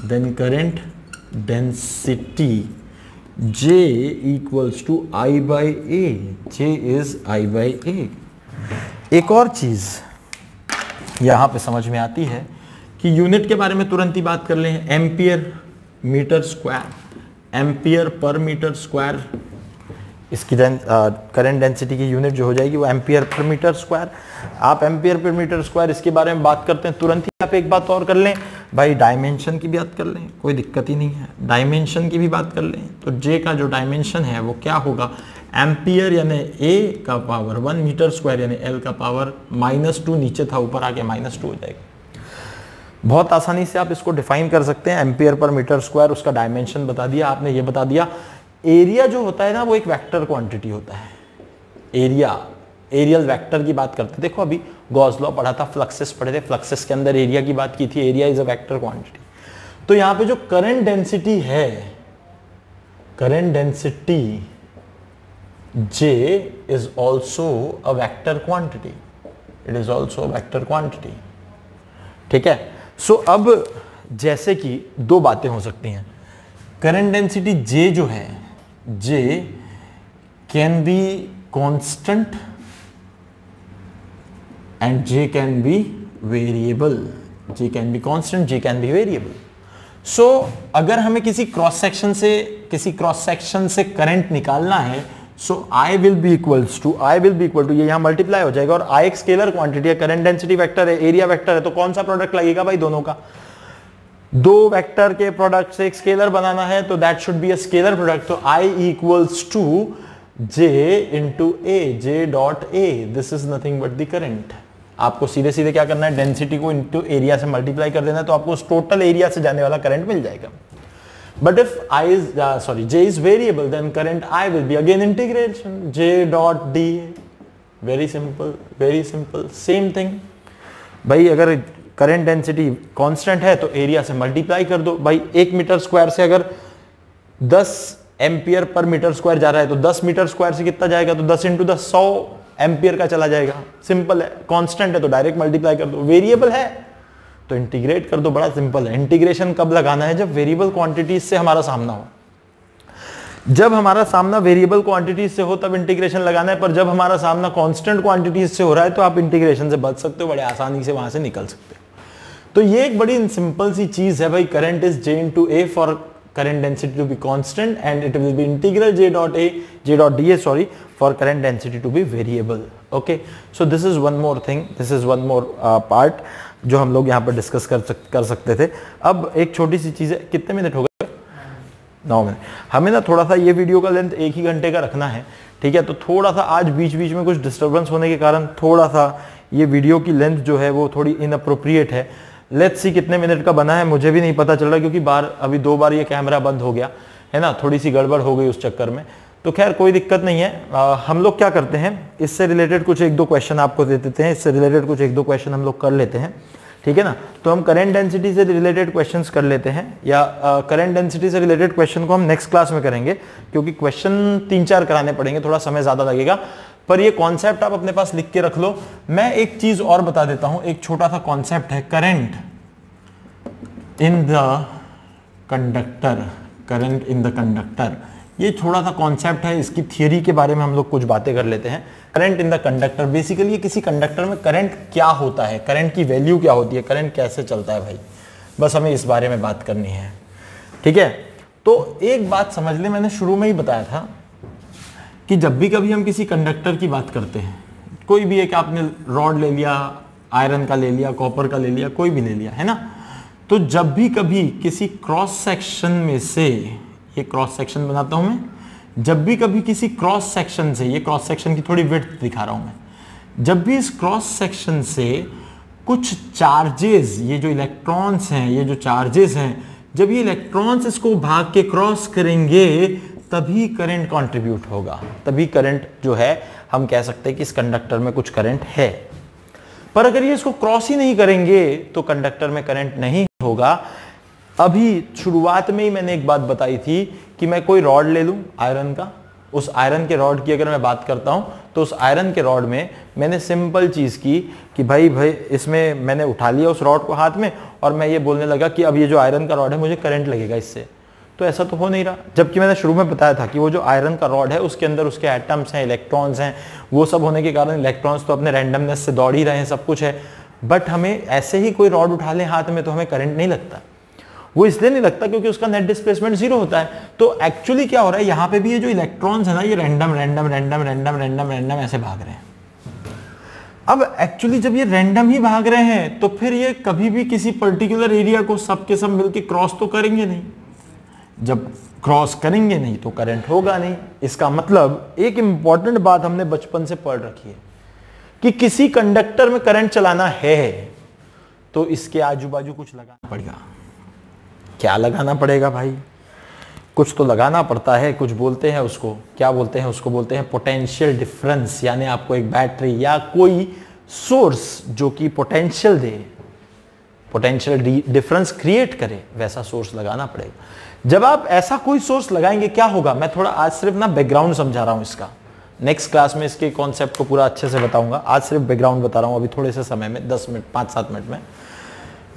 then current density j equals to I by A J is I by A एक और चीज़ यहाँ पे समझ में आती है कि unit के बारे में तुरंत ही बात कर लें। Ampere meter square ampere per meter square इसकी करंट डेंसिटी की यूनिट जो हो जाएगी वो एम्पियर पर मीटर स्क्वायर आप एम्पियर पर मीटर स्क्वायर इसके बारे में बात करते हैं, तुरंत ही आप एक बात और कर लें। भाई डायमेंशन की भी बात कर लें, कोई दिक्कत ही नहीं है। डायमेंशन की भी बात कर लें तो जे का जो डायमेंशन है वो क्या होगा? एम्पियर यानी ए का पावर वन मीटर स्क्वायर यानी एल का पावर माइनस टू नीचे था, ऊपर आके माइनस टू हो जाएगा। बहुत आसानी से आप इसको डिफाइन कर सकते हैं एम्पियर पर मीटर स्क्वायर उसका डायमेंशन बता दिया, आपने ये बता दिया। एरिया जो होता है ना, वो एक वेक्टर क्वांटिटी होता है। एरिया एरियल वेक्टर की बात करते देखो अभी गॉस लॉ पढ़ा था फ्लक्सेस पढ़े थे। फ्लक्सेस के अंदर एरिया की बात की थी। Area is a vector quantity तो यहाँ पे जो करंट डेंसिटी है current density J is also a vector quantity it is also vector quantity ठीक है? सो so, अब जैसे कि दो बातें हो सकती हैं। करंट डेंसिटी जे जो है J can be constant and J can be variable J can be constant J can be variable so अगर हमें किसी क्रॉस सेक्शन से किसी क्रॉस सेक्शन से करंट निकालना है so I will be equals to I will be equal to ये यहाँ मल्टीप्लाई हो जाएगा और आई एक स्केलर क्वांटिटी है करंट डेंसिटी वेक्टर है एरिया वेक्टर है तो कौन सा प्रोडक्ट लगेगा भाई? दोनों का। दो वेक्टर के प्रोडक्ट से एक स्केलर बनाना है तो that should be a scalar product तो I equals to J into A J dot A this is nothing but the current आपको सीधे सीधे क्या करना है? डेंसिटी को इंटू एरिया से मल्टीप्लाई कर देना है तो आपको टोटल एरिया से जाने वाला करंट मिल जाएगा। But if I is, uh, sorry, J is variable, then current I will be again integration, J dot D. Very simple, very simple, same thing. भाई अगर करंट डेंसिटी कांस्टेंट है तो area से multiply कर दो भाई एक मीटर स्क्वायर से अगर 10 एम्पियर पर मीटर स्क्वायर जा रहा है तो 10 मीटर स्क्वायर से कितना जाएगा तो 10 इंटू दस सौ एम्पियर का चला जाएगा सिंपल है कांस्टेंट है तो डायरेक्ट मल्टीप्लाई कर दो वेरिएबल है तो इंटीग्रेट कर दो बड़ा सिंपल है। इंटीग्रेशन कब लगाना है? जब वेरिएबल क्वांटिटीज से हमारा सामना हो। जब हमारा सामना वेरिएबल क्वांटिटीज से हो तब इंटीग्रेशन लगाना है पर जब हमारा सामना कांस्टेंट क्वांटिटीज से हो रहा है तो आप इंटीग्रेशन से बच सकते हो बड़े आसानी से वहाँ से निकल सकते हो। तो ये एक बड़ी सिंपल सी चीज़ है भाई current is J into A for current density to be constant and it will be integral j dot a j dot da sorry for current density to be variable okay? So this is one more thing this is one more uh, part. जो हम लोग यहाँ पर discuss कर सक, कर सकते थे। अब एक छोटी सी चीज़ है कितने मिनट हो गए? नौ मिनट हमें ना थोड़ा सा ये वीडियो का लेंथ एक ही घंटे का रखना है ठीक है? तो थोड़ा सा आज बीच बीच में कुछ डिस्टर्बेंस होने के कारण थोड़ा सा ये वीडियो की लेंथ जो है वो थोड़ी इनअप्रोप्रिएट है। लेट्स सी कितने मिनट का बना है मुझे भी नहीं पता चल रहा क्योंकि बार अभी दो बार ये कैमरा बंद हो गया है ना? थोड़ी सी गड़बड़ हो गई उस चक्कर में। तो खैर कोई दिक्कत नहीं है। आ, हम लोग क्या करते हैं इससे रिलेटेड कुछ एक दो क्वेश्चन आपको दे देते हैं इससे रिलेटेड कुछ एक दो क्वेश्चन हम लोग कर लेते हैं ठीक है ना? तो हम करंट डेंसिटी से रिलेटेड क्वेश्चन कर लेते हैं या करंट डेंसिटी से रिलेटेड क्वेश्चन को हम नेक्स्ट क्लास में करेंगे क्योंकि क्वेश्चन तीन चार कराने पड़ेंगे थोड़ा समय ज़्यादा लगेगा। पर ये कॉन्सेप्ट आप अपने पास लिख के रख लो। मैं एक चीज़ और बता देता हूँ एक छोटा सा कॉन्सेप्ट है current in the conductor current in the conductor ये थोड़ा सा कॉन्सेप्ट है, इसकी थियोरी के बारे में हम लोग कुछ बातें कर लेते हैं। Current in the conductor basically ये किसी कंडक्टर में करंट क्या होता है करंट की वैल्यू क्या होती है करंट कैसे चलता है भाई? बस हमें इस बारे में बात करनी है। ठीक है? तो एक बात समझ ले, मैंने शुरू में ही बताया था कि जब भी कभी हम किसी कंडक्टर की बात करते हैं, कोई भी एक आपने रॉड ले लिया आयरन का ले लिया कॉपर का ले लिया, कोई भी ले लिया, है ना? तो जब भी कभी किसी क्रॉस सेक्शन में से ये क्रॉस सेक्शन बनाता हूँ मैं। जब भी कभी किसी क्रॉस सेक्शन से, ये क्रॉस सेक्शन की थोड़ी विड्थ दिखा रहा हूँ मैं। जब भी इस क्रॉस सेक्शन से कुछ चार्जेस ये जो इलेक्ट्रॉन्स हैं, ये जो चार्जेस हैं, जब ये इलेक्ट्रॉन्स इसको भाग के क्रॉस करेंगे, तभी करंट कंट्रीब्यूट होगा। तभी करंट जो है, हम कह सकते हैं कि इस कंडक्टर में कुछ करंट है। पर अगर ये इसको क्रॉस ही नहीं करेंगे तो कंडक्टर में करंट नहीं होगा। अभी शुरुआत में ही मैंने एक बात बताई थी कि मैं कोई रॉड ले लूँ आयरन का। उस आयरन के रॉड की अगर मैं बात करता हूँ तो उस आयरन के रॉड में मैंने सिंपल चीज़ की कि भाई भाई, इसमें मैंने उठा लिया उस रॉड को हाथ में और मैं ये बोलने लगा कि अब ये जो आयरन का रॉड है, मुझे करंट लगेगा इससे। तो ऐसा तो हो नहीं रहा। जबकि मैंने शुरू में बताया था कि वो जो आयरन का रॉड है, उसके अंदर उसके एटम्स हैं, इलेक्ट्रॉन्स हैं, वो सब होने के कारण इलेक्ट्रॉन्स तो अपने रैंडमनेस से दौड़ ही रहे हैं, सब कुछ है। बट हमें ऐसे ही कोई रॉड उठा लें हाथ में तो हमें करंट नहीं लगता। वो इसलिए नहीं लगता क्योंकि उसका नेट डिस्प्लेसमेंट ज़ीरो होता है। तो एक्चुअली क्या हो रहा है? यहाँ पे भी ये जो इलेक्ट्रॉन्स है ना, ये random random random random random random ऐसे भाग रहे हैं। अब एक्चुअली जब ये रैंडम ही भाग रहे हैं तो फिर ये कभी भी किसी पर्टिकुलर एरिया को सबके सब मिलके क्रॉस तो करेंगे नहीं। जब क्रॉस करेंगे नहीं तो करंट होगा नहीं। इसका मतलब एक इंपॉर्टेंट बात हमने बचपन से पढ़ रखी है कि किसी कंडक्टर में करंट चलाना है तो इसके आजू बाजू कुछ लगाना पड़ेगा। क्या लगाना पड़ेगा भाई? कुछ तो लगाना पड़ता है, कुछ बोलते हैं उसको। क्या बोलते हैं उसको? बोलते हैं पोटेंशियल डिफरेंस यानी आपको एक बैटरी या कोई सोर्स जो कि पोटेंशियल दे। पोटेंशियल डिफरेंस क्रिएट करे, वैसा सोर्स लगाना पड़ेगा। जब आप ऐसा कोई सोर्स लगाएँगे, क्या होगा? मैं थोड़ा आज सिर्फ़ ना बैकग्राउंड समझा रहा हूँ इसका। नेक्स्ट क्लास में इसके कॉन्सेप्ट को पूरा अच्छे से बताऊँगा। आज सिर्फ़ बैकग्राउंड बता रहा हूँ, अभी थोड़े से समय में, दस मिनट, पाँच सात मिनट में।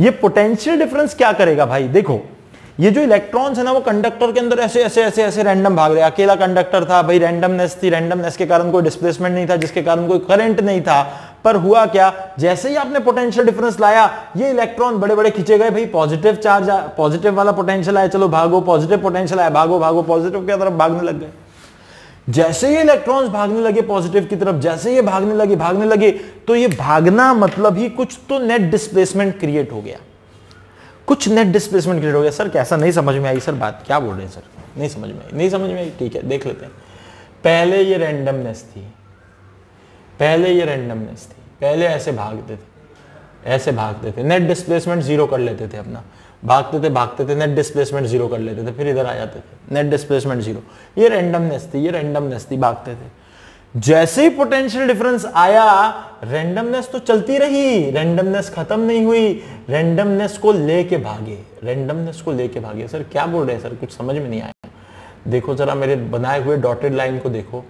ये पोटेंशियल डिफरेंस क्या करेगा भाई? देखो, ये जो इलेक्ट्रॉन्स है ना, वो कंडक्टर के अंदर ऐसे ऐसे ऐसे ऐसे रैंडम भाग रहे अकेला कंडक्टर था, भाई रैंडमनेस थी रैंडमनेस के कारण कोई डिस्प्लेसमेंट नहीं था, जिसके कारण कोई करंट नहीं था। पर हुआ क्या? जैसे ही आपने पोटेंशियल डिफरेंस लाया, ये इलेक्ट्रॉन बड़े बड़े खींचे गए, भाई पॉजिटिव चार्ज पॉजिटिव वाला पोटेंशियल आया, चलो भागो पॉजिटिव पोटेंशियल आया, भागो भागो पॉजिटिव की तरफ़ भागने लग गए? जैसे ये इलेक्ट्रॉन्स भागने लगे पॉजिटिव की तरफ़, जैसे ये भागने लगे भागने लगे तो ये भागना मतलब ही कुछ तो नेट डिस्प्लेसमेंट क्रिएट हो गया। कुछ नेट डिस्प्लेसमेंट क्रिएट हो गया। सर, कैसा? नहीं समझ में आई सर बात। क्या बोल रहे हैं सर? नहीं समझ में आई। नहीं समझ में आई। ठीक है, देख लेते हैं। पहले ये रैंडमनेस थी। पहले ये रैंडमनेस थी। पहले ऐसे भागते थे। ऐसे भागते थे। नेट डिस्प्लेसमेंट ज़ीरो कर लेते थे अपना। भागते थे भागते थे नेट डिस्प्लेसमेंट ज़ीरो कर लेते थे, फिर इधर आ जाते थे नेट डिस्प्लेसमेंट ज़ीरो ये रैंडमनेस थी, ये रैंडमनेस थी, भागते थे। जैसे ही पोटेंशियल डिफरेंस आया रैंडमनेस तो चलती रही रैंडमनेस खत्म नहीं हुई रैंडमनेस को लेके भागे रैंडमनेस को लेके भागे। सर, क्या बोल रहे हैं, सर? कुछ समझ में नहीं आया। देखो जरा मेरे बनाए हुए डॉटेड लाइन को देखो।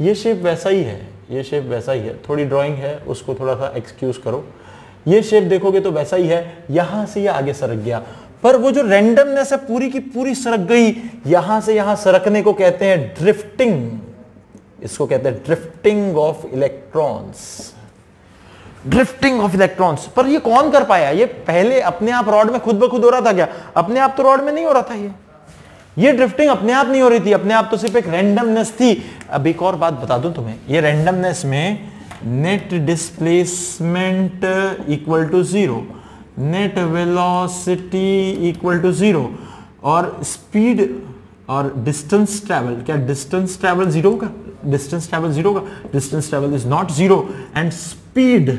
ये शेप वैसा ही है, ये शेप वैसा ही है। थोड़ी ड्राइंग है, उसको थोड़ा सा एक्सक्यूज करो। ये शेप देखोगे तो वैसा ही है, यहाँ से ये आगे सरक गया। पर वो जो रैंडमनेस है, पूरी की पूरी सरक गई। यहाँ से यहाँ सरकने को कहते हैं ड्रिफ्टिंग इसको कहते हैं drifting of electrons drifting of electrons पर ये कौन कर पाया? ये पहले अपने आप रॉड में खुद ब खुद हो रहा था क्या? अपने आप तो रॉड में नहीं हो रहा था ये। ये ड्रिफ्टिंग अपने आप नहीं हो रही थी। अपने आप तो सिर्फ़ एक रैंडमनेस थी। अब एक और बात बता दूँ तुम्हें। ये रैंडमनेस में net displacement equal to zero net velocity equal to zero और स्पीड और डिस्टेंस ट्रेवल क्या डिस्टेंस ट्रेवल ज़ीरो का डिस्टेंस ट्रेवल ज़ीरो का distance travel is not zero and speed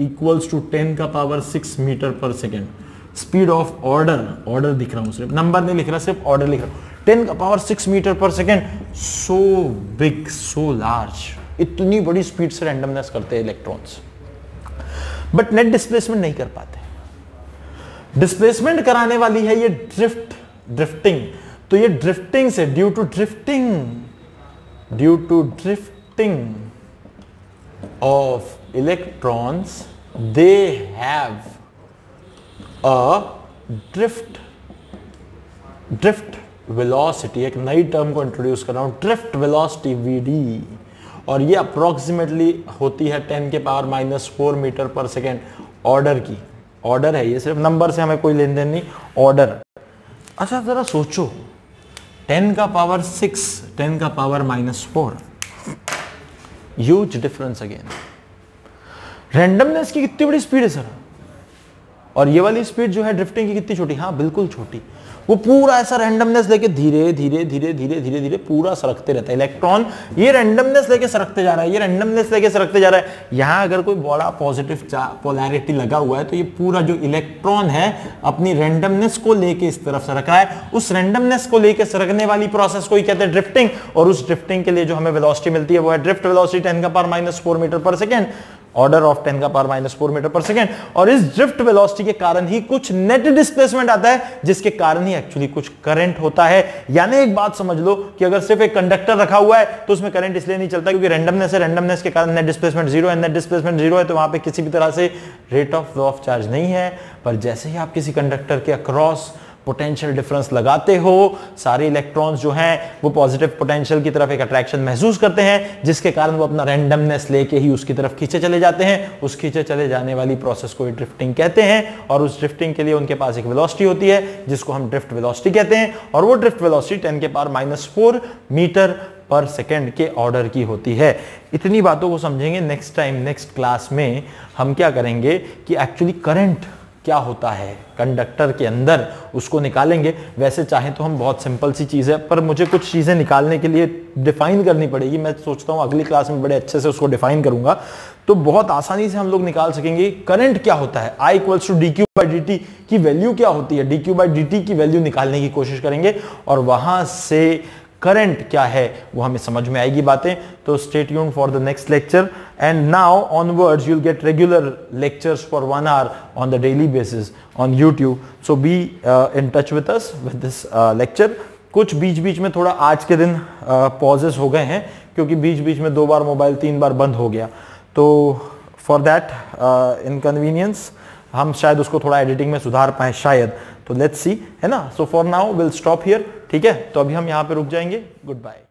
equals to ten का power six metre per second speed of order order दिख रहा हूँ सिर्फ़। नंबर नहीं लिख रहा, सिर्फ़ ऑर्डर लिख रहा हूँ। टेन का power six metre per second so big so large इतनी बड़ी स्पीड से रैंडमनेस करते हैं इलेक्ट्रॉन्स बट नेट डिस्प्लेसमेंट नहीं कर पाते। डिस्प्लेसमेंट कराने वाली है ये ड्रिफ्ट ड्रिफ्टिंग तो ये ड्रिफ्टिंग से due to drifting due to drifting of electrons they have a drift drift velocity एक नई टर्म को इंट्रोड्यूस कर रहा हूँ ड्रिफ्ट वेलोसिटी वीडी और ये अप्रोक्सीमेटली होती है 10 के power minus four metre per second order की। ऑर्डर है, ये सिर्फ़ नंबर से हमें कोई लेन देन नहीं ऑर्डर अच्छा जरा सोचो 10 का पावर 6 10 का power minus four huge difference again randomness की कितनी बड़ी स्पीड है सर और ये वाली स्पीड जो है ड्रिफ्टिंग की कितनी छोटी? हाँ बिल्कुल छोटी। वो पूरा ऐसा रैंडमनेस लेके धीरे धीरे धीरे धीरे धीरे धीरे पूरा सरकते रहता है। इलेक्ट्रॉन ये रैंडमनेस लेके सरकते जा रहा है, ये रैंडमनेस लेके सरकते जा रहा है। यहाँ अगर कोई बड़ा पॉजिटिव पोलैरिटी लगा हुआ है तो ये पूरा जो इलेक्ट्रॉन है, अपनी रैंडमनेस को लेके इस तरफ़ सरक रहा है। उस रैंडमनेस को लेके सरकने वाली प्रोसेस को ही कहते हैं ड्रिफ्टिंग और उस ड्रिफ्टिंग के लिए जो हमें वेलोसिटी मिलती है, वो है ड्रिफ्ट वेलोसिटी टेन का power minus four metre per second order of 10 का power minus four metre per second और इस ड्रिफ्ट वेलोसिटी के कारण ही कुछ नेट डिस्प्लेसमेंट आता है, जिसके कारण ही एक्चुअली कुछ करंट होता है। यानी एक बात समझ लो कि अगर सिर्फ़ एक कंडक्टर रखा हुआ है तो उसमें करंट इसलिए नहीं चलता क्योंकि रैंडमनेस है। रैंडमनेस के कारण नेट डिस्प्लेसमेंट ज़ीरो है। नेट डिस्प्लेसमेंट ज़ीरो है तो वहाँ पर किसी भी तरह से रेट ऑफ़ ऑफ़ चार्ज नहीं है। पर जैसे ही आप किसी कंडक्टर के अक्रॉस पोटेंशियल डिफरेंस लगाते हो, सारे इलेक्ट्रॉन्स जो हैं, वो पॉजिटिव पोटेंशियल की तरफ़ एक अट्रैक्शन महसूस करते हैं, जिसके कारण वो अपना रैंडमनेस लेके ही उसकी तरफ़ खींचे चले जाते हैं। उस खींचे चले जाने वाली प्रोसेस को ड्रिफ्टिंग कहते हैं और उस ड्रिफ्टिंग के लिए उनके पास एक वेलोसिटी होती है, जिसको हम ड्रिफ्ट वेलोसिटी कहते हैं और वो ड्रिफ्ट वेलोसिटी टेन के power minus four metre per second के ऑर्डर की होती है। इतनी बातों को समझेंगे नेक्स्ट टाइम नेक्स्ट क्लास में हम क्या करेंगे कि एक्चुअली करंट क्या होता है, कंडक्टर के अंदर उसको निकालेंगे। वैसे चाहे तो हम बहुत सिंपल सी चीज़ है, पर मुझे कुछ चीज़ें निकालने के लिए डिफाइन करनी पड़ेगी। मैं सोचता हूँ अगली क्लास में बड़े अच्छे से उसको डिफाइन करूँगा। तो बहुत आसानी से हम लोग निकाल सकेंगे, करंट क्या होता है? I equals to d q by d t की वैल्यू क्या होती है? D q by d t की वैल्यू निकालने की कोशिश करेंगे और वहाँ से करंट क्या है वो हमें समझ में आएगी बातें। तो स्टेट यून for the next lecture and now onwards you'll get regular lectures for one hour on the daily basis on YouTube so be in touch with us with this lecture कुछ बीच बीच में थोड़ा आज के दिन पॉजेस uh, हो गए हैं क्योंकि बीच बीच में दो बार मोबाइल तीन बार बंद हो गया। तो फॉर दैट इनकन्वीनियंस हम शायद उसको थोड़ा एडिटिंग में सुधार पाए शायद। तो लेट्स सी है ना? So for now will stop here ठीक है? तो अभी हम यहाँ पे रुक जाएँगे। Good bye